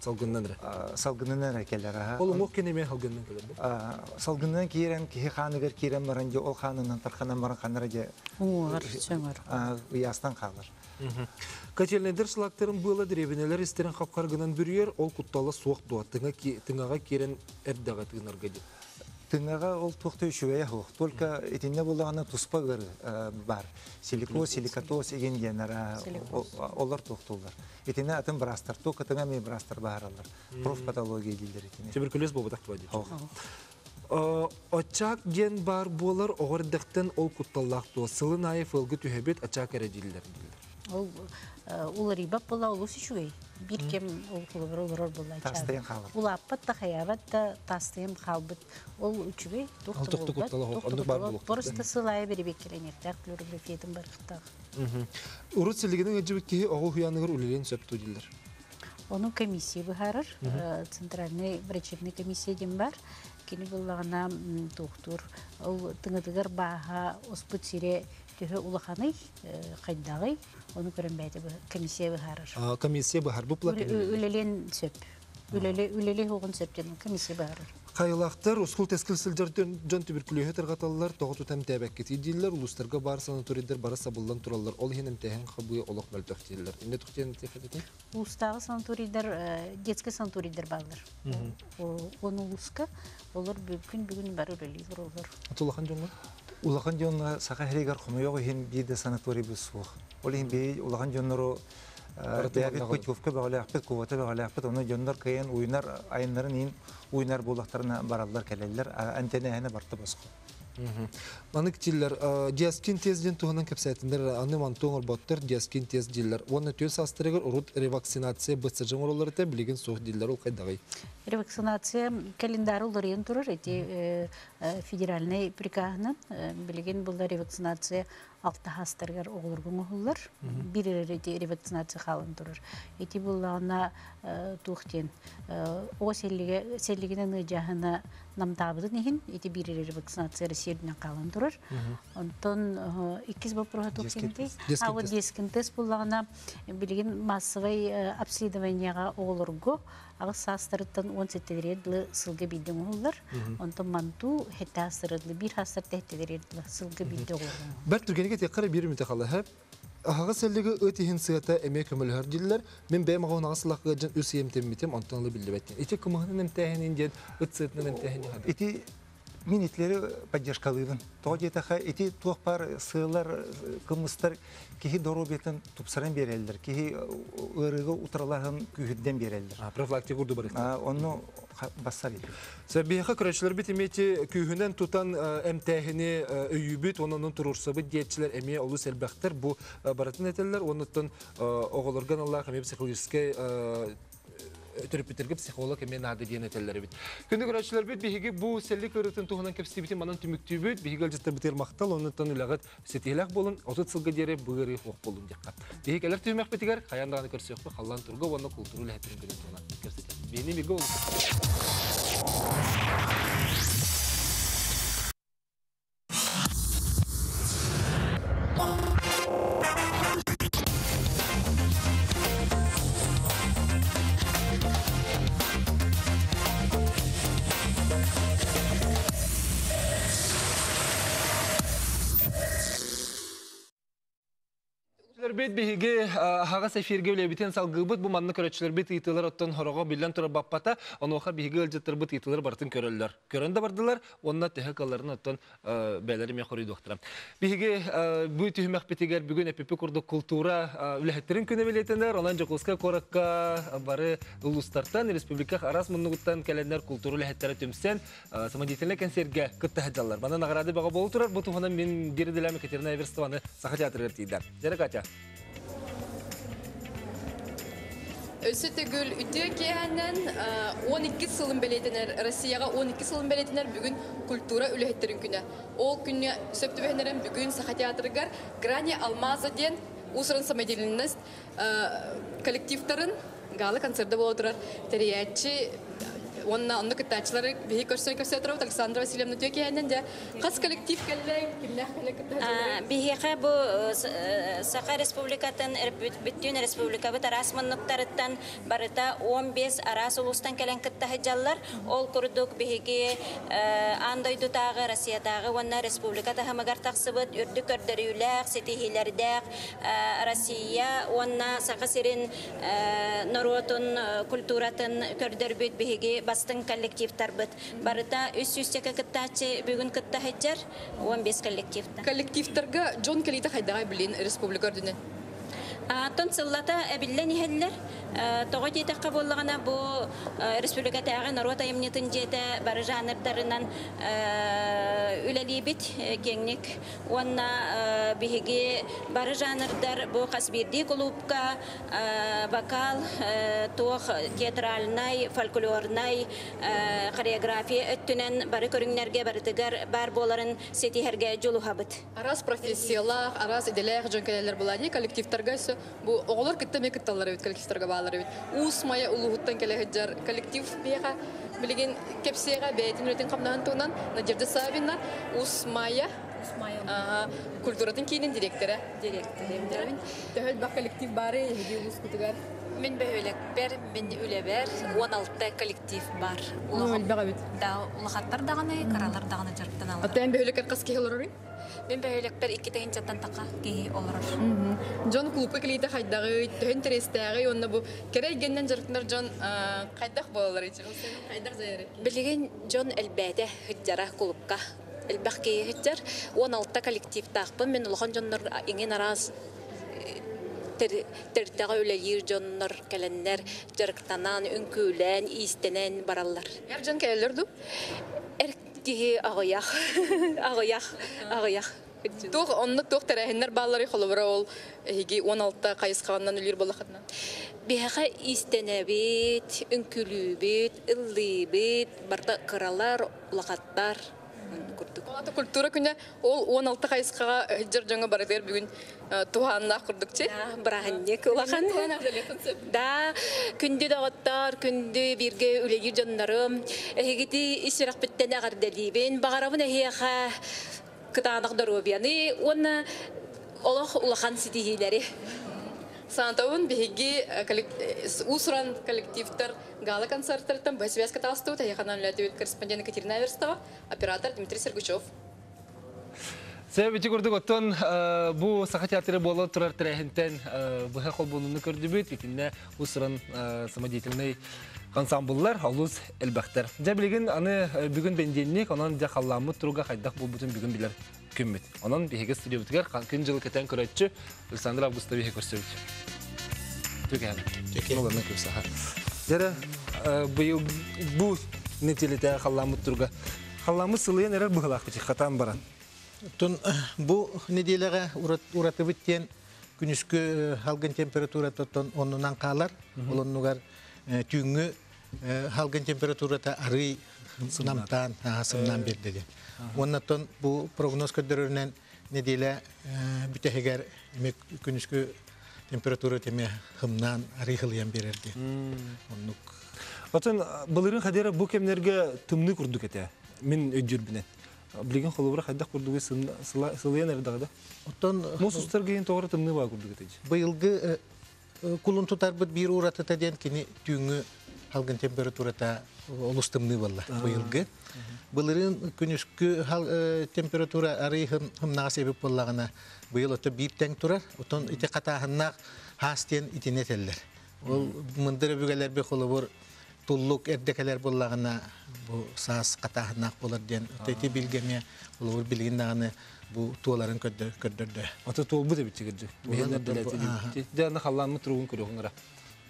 Салгыннан ра. Салгынынан әкелер. аха. Ол уңук кене мен халгыннан келер. А, Салгынынан киерен кихи ханыгер киерен баран же ол ханынан тарханан баран ханара же Уңар, сөңөр. уястан қалыр. Котельнедер сылактарын было древенелер истерин хапкаргынан бүрьер, ол кутталы суық дуа, тыңа ки- тыңаға керен эрдага тыгынарга ди. Тыңаға ол тоқты үшуәе хуқ. Только болағаны туспа ғыр бар. Силикоз, силикатоз еген денер. Олар тоқтулар. Етіне атын брастар. Тоқы тыңа мен брастар бағаралар. Профпатология дейдер етіне. Туберкулез болбатак бади. Очак ген бар болар оғырдықтан ол кутталлақ туа. Сылын айы фылгы түхебет очак әрәділдер. Ол э, ул рибап була улус ишугей. Бир кем ол кулыбыр олорор була. Тастайын қалыр. Ул аппат та хаябат та тастайым халбыт. Ол үчүгей булуктар, Просто сылай беребек керенектер флюорографиятын барыктак. Урут силигinin önceki ki oğul hıyanıgır ulelen söptü diller. Onun комиссия быхарыр, э, центральный врачебный комиссия дем бар. Кини буллагана доктор, ол тыңыдыгар баха оспут сире төһө улаханый кайдагы, оны көрөн бәйте комиссия быхарыр. Комиссия. Үлелен сөп. Үлеле хугун сөптен комиссия ускул тескил сылжардын жон туберкулезі тарғаталылар, тоғыту тәм тәбәккет идейлер, улустарға бар санаторийдер бара сабылдан туралар. Ол хенем тәһен хабуя олық бәлтөк дейлер. Инде туқтен тефететен? Улустагы санаторийдер, э, детский санаторийдер балдар. Оны улуска, олар бүгүн бүгүн бар олар. Жонна сақа херегар санаторий. Ол хин би улахан жонноро Бәбит путевка бәгаләхпет, кувата бәгаләхпет, оны жоннор кайын уйнар айыннарын ин уйнар булактарына бараллар келелер, антеннәһенә барты басқы. Маны китиллер, диаскин тезден туһанан кепсәтендер, аны мантоңор боттер диаскин тез диллер. Оны төс астырыгыр урут ревакцинация бысыжың оролар те билеген соқ диллер ол кайдагай. Ревакцинация календар уларыен турар, эти федеральный приказынан билеген булда ревакцинация алты хастаргар оғылыргын оғылар. Бір әрі ревакцинация қалын тұрыр. Эти бұллағына туқтен. О селігінен жағына намтабыды нехин, эти бір әрі ревакцинация сердіне қалын тұрыр. Онтон иккіз вопроса туқтенде. Детский А вот тест. детский тест бұллағына білген массовый обследованияға оғылыргы. Ағыз састырыттан 17 рет бұлы сылғы білдің оғылар. Онтон манту хетті астырыдлы, бір астыр бұлы сылғы білді оғылар. Бәр түргенеге теккара бир үміте қалы хэп. Аға сәлігі өтіхін сыйата әме көмілер дилер. Мен бәйім ағауын ағасылаққа жын өсі емтемметем, антонлы білді бәттен. Ете күміғынан әмтәхінен ден, өт. Эти минитлери поддержкалыбын. То детаха эти туох пар сыылар кымыстар кихи доробетин тупсаран берелдер. Кихи ырыгы утраларын күйүдден берелдер. Профилактик урду барык. Онну бассар еді. Сәбиха көрәчләр бит имети күйһүнән тутан әмтәһине өйүбүт, онун турурсабы диетчилер эме олу сәлбәхтер бу баратын әтәлләр, онуттан оголорган Аллах эме психологический терапевтерге психолог эме нады диен әтәлләр бит. Күндә көрәчләр бит биһиге бу сәллек өрөтен туһунан кепсти бит манан хок болун диккат. Биһигеләр түмәк битигәр, хаяндагы көрсөк бу халлан турга, воны культуру ләһәтен гөлен туна. Көрсөтә. Бени биге ул. Көрәчләр бит биһиге хагас эфирге үле битен салгыбыт бу манны көрәчләр бит итылар оттан хорого билен тура баппата оноха биһиге өлҗеттер бит итылар бартын көрәлләр. Көрәндә бардылар, онна теһе калларын оттан бәләре ме хорый доктора. Биһиге бу түймәк битигәр бүген эпипе курды культура үләһәттерин көне билетеннәр, онан Жокуска коракка бары улустартан республика арас муннугуттан кәләннәр культура үләһәттәре төмсән самодеятельный концертга кытта хаҗалар. Бана награды бага болу турар, бу туһанан мен Дирделәме Катерина Эверстованы саха театрга тиде. Дәрә Катя. Өсі түгіл үті кейәнен 12 сылын бәлетінер, Россияға 12 сылын бәлетінер бүгін культура үліхеттерін күні. Ол күні сөпті бәхінерін бүгін Саха театрыгар Грани Алмаза ден усырын самоделінніс коллективтарын галы концерті болдырар. Тәриятчы Онна онны кытачылары бихи көрсөн көрсөтөрөбүт Александра Васильевна түйө кейәнен де қас коллектив келле кимнах келле Биһиға бу Саха Республикатын бүттүн республика бит арас мынныктарыттан барыта 15 арас улустан келен кыттахы жаллар ол курдук биһиги андойду тагы Россиядагы ванна республика тахамагар таксыбыт үрдү көрдөрүләк сетихилердәк Россия ванна Саха сирин норотун культуратын көрдөрбүт биһиги бастың коллективтар бит барыта үс үстеке кыттачы бүгүн кытта хеджер 15 коллективта коллективтарга Джон Келита хайдагай билин республика ордуне Атын сыллата әбиллен иһеллер. Тоғы жетаққа боллағана бу республика тағы народ айымнетін жете бары жанрдарынан үләлейбіт кеңнік. Онна биһиги бары жанрдар бу қасбирди клубка, вокал, тоқ театральнай, фольклорнай, хореография өттінен бары көріңнерге барытыгар бар боларын сетихерге жолу хабыт. Арас профессиялах, арас иделях жон келелер булани коллективтарга сө бу оголор китте ме китталар бит коллективтарга баалар бит. Ус мая улугуттан келехеджар коллектив бега билеген кепсега бетин өтен камнан тунан Надежда Савина Ус мая культуратын кейинен директоры. Директор. Төхөл ба коллектив бары, хиди ус кутугар. Мен бөһөлөкпер, мен үлебер, 16 коллектив бар. Ул бага бит. Да, улахаттар даганы, каралар даганы жырттан алар. Аттан бөһөлөккөр кыз кехелор. Мен бөһөлөкпер 2 тегин жаттан така ки олар. Жон клубка клейте хайдагы, төн терестәге, онна бу керегеннен жырттар жон кайдак болалар ичи. Кайдак зайры. Билеген Джон Элбәдә хиджара клубка. Элбәкке хиджар 16 коллектив тақпын. Мен улахан жоннор иңен арас тертәгә үләлир жоннор кәләннәр жарыктанан, үнкүлән, истенен бараллар. Әр жон кәләләр ду? Әр тиһи агыяк. Агыяк, агыяк. Тух онны тух тәрәһеннәр баллары холыбыра ул хиги 16 кайысканнан үлер булахатна. Биһәгә истенәбит, үнкүлүбит, ыллыбит, барда кыралар, улакаттар. курдук Олата культура күнә ол 16 кайсыга хиҗр жаңа барыдыр бүген туганна курдук чи. Браханник улахан. Да, күндү дагыттар, күндү бирге үлегир жаннарым. Эгити исерак биттен агардалибен, багарабын эхеха кытанак доробияны, оны олох улахан ситихилери. Сантауын биһиги усран коллективтар гала концерттардан бәсбәс катасту таяханан ләтүет корреспондент Екатерина Верстова, оператор Дмитрий Сергучев. Сәбе бити күрдік оттон бу саха театры болы турар тирәһинтен бұха қол болуны көрдүбүт итинне усран самодеятельный ансамбльлар алус элбахтар. Жа аны бүгүн бенденник, онан жа халламы туруга хайдак болбутун бүгүн билер күммит. Онан биһиге студиябытыгар күн жылы кетен көрөтчү Александр сылыян эрер быхалак бити хатан баран. Тон бу неделяга ураты биттен күнүскө халгын температура тотон онунан калар. Олоннугар түңгү халгын температурата ары сынамтан сымнан берди. Оннатон бу прогноз көдөрүнөн неделя бүтехегер эмек күнүскө температура теме хымнан ары хылыян берерди. Оннук Отон былырын хадера бу кемнерге тымны курдук эте. Мен өйдүрбүнен. Билген холобра хайдак курдугы сылыян эрдагы да. Оттон Мусустар гейин тоғыры тымны ба курдук эте. быйылгы кулун тутарбыт бир уратата ден кини түңү халгын температурата олустымны болла быйылгы. Былырын күнүскү хал температура ары хымнага себеп боллагана быйыл ото бир тең турар. Отон ите катаһыннак хастен итинетеллер. Ол мындыры бүгелер бе холобор туллук эрдекелер боллагана бу саас катаһынак болар ден. Тети билгеме холобор билгиндаганы бу туоларын көддөрдө. Ата туол бу. Мехендер делети. Дана халланны туругун көрөгүн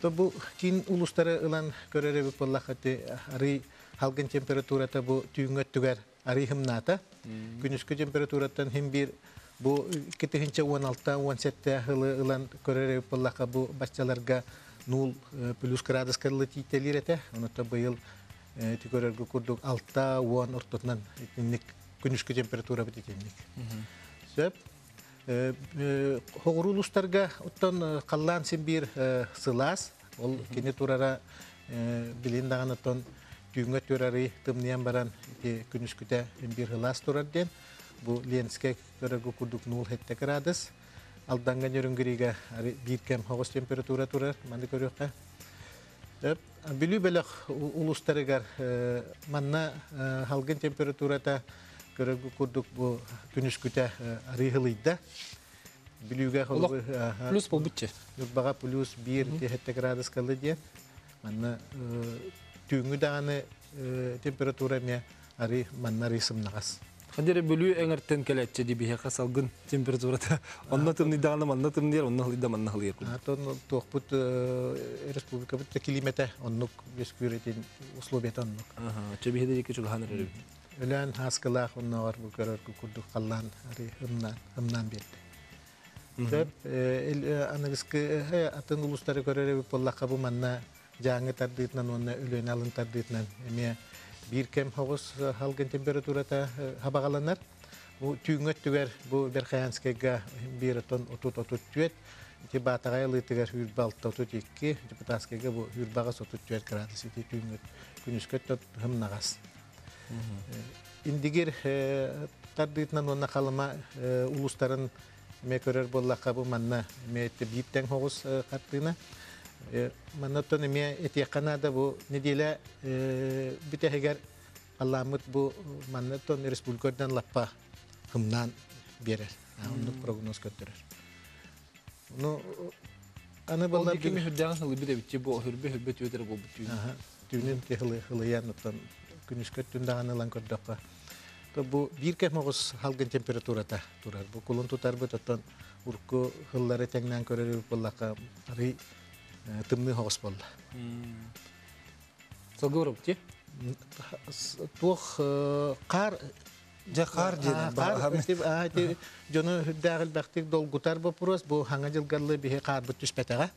То бу кин улустары ылан көрөрө бу боллахаты ары халгын температурата бу түйүнгөттүгөр ары хымната. Күнүскү температуратан хим бир бу 2-16-17 хылы ылан көрөрө боллаха бу баччаларга 0 плюс градус кырлы эте. Онута быйыл тикөрөргө курдук 6-10 ортотунан итинник күнүскү температура бит итинник. Сөп Хоғырулустарға оттон қаллан сен бір сылас, ол кене турара білін даған оттон түйінгі төрары тымниян баран күнүскүтә бір хылас турар ден. Бұл ленске көрігі күрдік 0 градус. Алданған өрінгіріге бір кәм хоғыз температура турар, манды көріққа. Білі бәлік улустарыгар манна халгын температурата көрөгү курдук бу күнүскүтэ арыгылыйда билүүгө плюс болбутчу бага плюс бир градус кылды ден манна түйүнгү даганы температура ме ари манна рисымнагас. Хадере бөлүү эңертен келетче ди бихе касалгын температурата. Онна тымны тымны онна манна. Атон тохпут республика килимете оннук бескүретин. Ага, чебихе хаскалах бу көрөр курдук каллан ари хымнан хымнан берди. Деп анагыскы атын улустары көрөр боллакка бу манна жаңы тардытынан онна өлөн алын тардытынан эме бир кем хогус халгын температурата хабагаланар. Бу түйүнгөт түгер бу берхаянскега бир тон отут отут түет. Ти батагай лытыгар хүр балта отут икки, депутатскега бу хүр багас отут түет градус ити түйүнгөт. Күнүскөт хымнагас. Индигер тардытынан онна қалыма улустарын ме көрөр боллаққа бұл манна биттен хоғыз қаттыына. Маннаттан ме эти канада бу неделя битехегер Алламыт бу маннаттан республикадан лаппа хымнан берер. Онды прогноз көттерер. Ну аны балдар кеме хүрдәгән хылы биде бит бу хүрбе хүрбе төтер бу бит. Аха. Түнен техлы хылыян оттан күнүскөт түндаганы лан көрдөккө. То бу бир кемогус халгын температурата турар. Бу кулун тутар бу тоттон урку хыллары теңнен көрөр буллака ри тымны хогус болду. Согоров ти? Тух кар жа. А ти жону дагыл бактик долгутар бу прос бу ханга жылгалы бихе кар бу түспетага.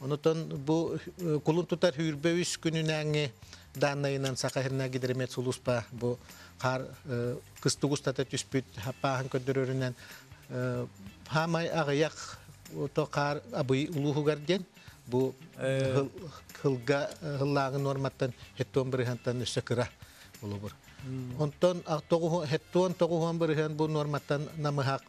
Онотон бу кулун тутар хүрбөүс күнүнәңе данайынан сакахырна гидромет сулуспа бу қар хамай қар абый ден бу хылга хыллагы норматтан хеттон бирихантан өссөкыра болобур онтон тогу хеттон тогухон бирихен бу намыхак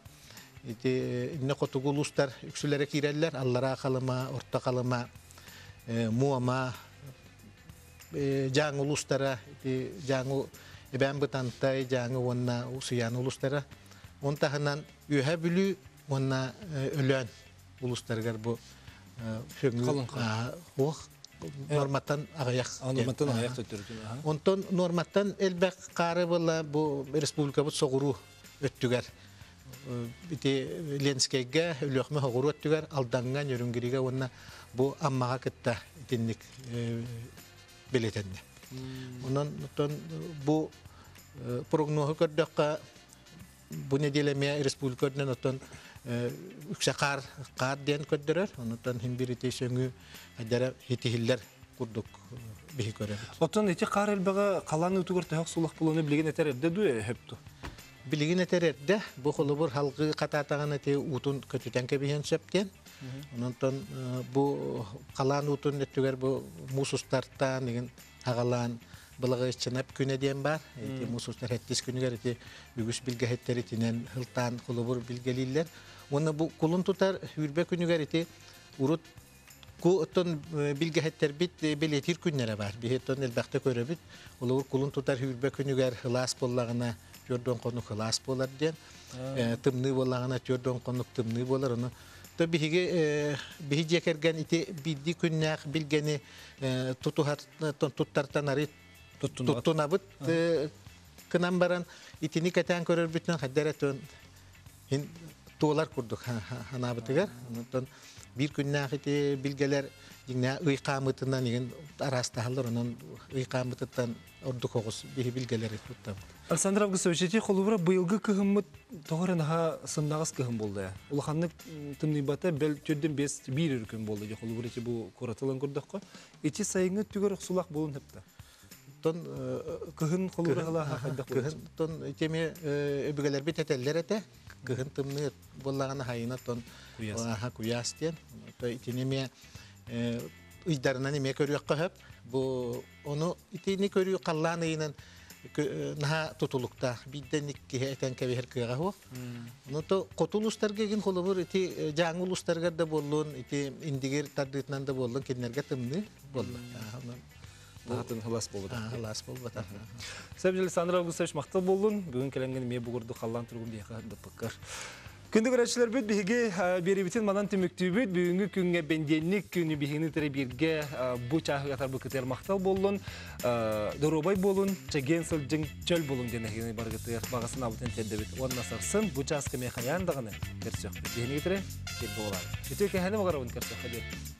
ити инне котугулустар үксүлере киреллер аллара калыма орта калыма муама жаңы улустара ити жаңы эбән бытантай жаңы онна усуян улустара онтахынан үһә бүлү онна өлөн улустаргар бу Қалың ох норматтан агаяк Норматтан төттөрүтүн, аха. онтон норматтан элбек кары була бу республикабыт согуру өттүгер бити ленскейге өлөкмө хогуру өттүгер алданган өрүнгириге онна бу аммага кытта итинник билетенне онон тон бу прогнозы көрдөкка бу неделеме республикаден отон үксе кар кар ден көддөрөр онутан химбирити сөңү адара хитихиллер курдук бихи көрөр Отон қар элбеге қаланы утугар тахак сулах булуны билеген этер эбде дуэ хепту. билигин этерерде бу холобур халкы кататаган эти утун көтүтен кебиен септен онтон бу калаан утун эттүгер бу мусустартан деген агалаан былыгы чынап диен бар эти мусустар хеттис күнүгер эти үгүс билгехеттери тинен хылтаан холобур билгелилер оны бу кулун тутар хүрбе күнүгер эти урут ку оттон билгехеттер бит билетир күннере бар бихеттон элбакте көрөбүт олор кулун тутар хүрбе күнүгер хылаас боллагына жордон конук хылаас болар диен тымны боллагына жордон конук тымны болар. Оны то биһиге биһи жекерген ити бидди күннәк тутухат туттартан ари туттунабыт кынан баран итини катан көрөр бүтүн хаддаратон хин туолар курдук ханабытыгар онтон бир күннәк ити билгелер жиңнә ыйкамытынан деген арастахалар онон ыйкамытыттан ордук огус биһи билгелер туттам Александр Августович, эти холубра быйылгы кыһыммыт тоғырын аха сымнағыз кыһым болды. Улаханны тымныбата бел төдден бес бир үркін болды. Же холубра эти бу куратылан көрдөккө. Эти сайыңы түгөр сулак болун хепте. Тон кыһын холубра hala хайдак кыһын. тон теме өбүгелер бит этеллер эте кыһын тымны боллагана хайына тон аха куяс тен то итинеме ыйдарынан эме көрүөккө хөп бу ону итини көрүү каллаан ыйынан наха тутулукта бидденник киһи этен ну то холобур ити жаңы улустаргар да боллун ити индигер тардытынан да боллун киннерге тымны болду Тахатын хылас болду. хылас болбата Сәбил Александр Августович мактал болдун. Бүгүн келенген ме бугурду каллан тургун бияка дыпкар. Күндү көрәчләр бит биһиге берибитин манан төмөктүбүт бүгүнкү күнгө бенденник күнү биһини тере бирге бу чахы ятар бу кетер мактал болдун. Доробай болун, чеген сылжың чөл болун денегени баргытыр багасын абытын тендебит. Онна сарсын бу часка ме хаяндаганы көрсөк. Биһини тере бирге болар. Өтө кәһәне багарабын көрсөк.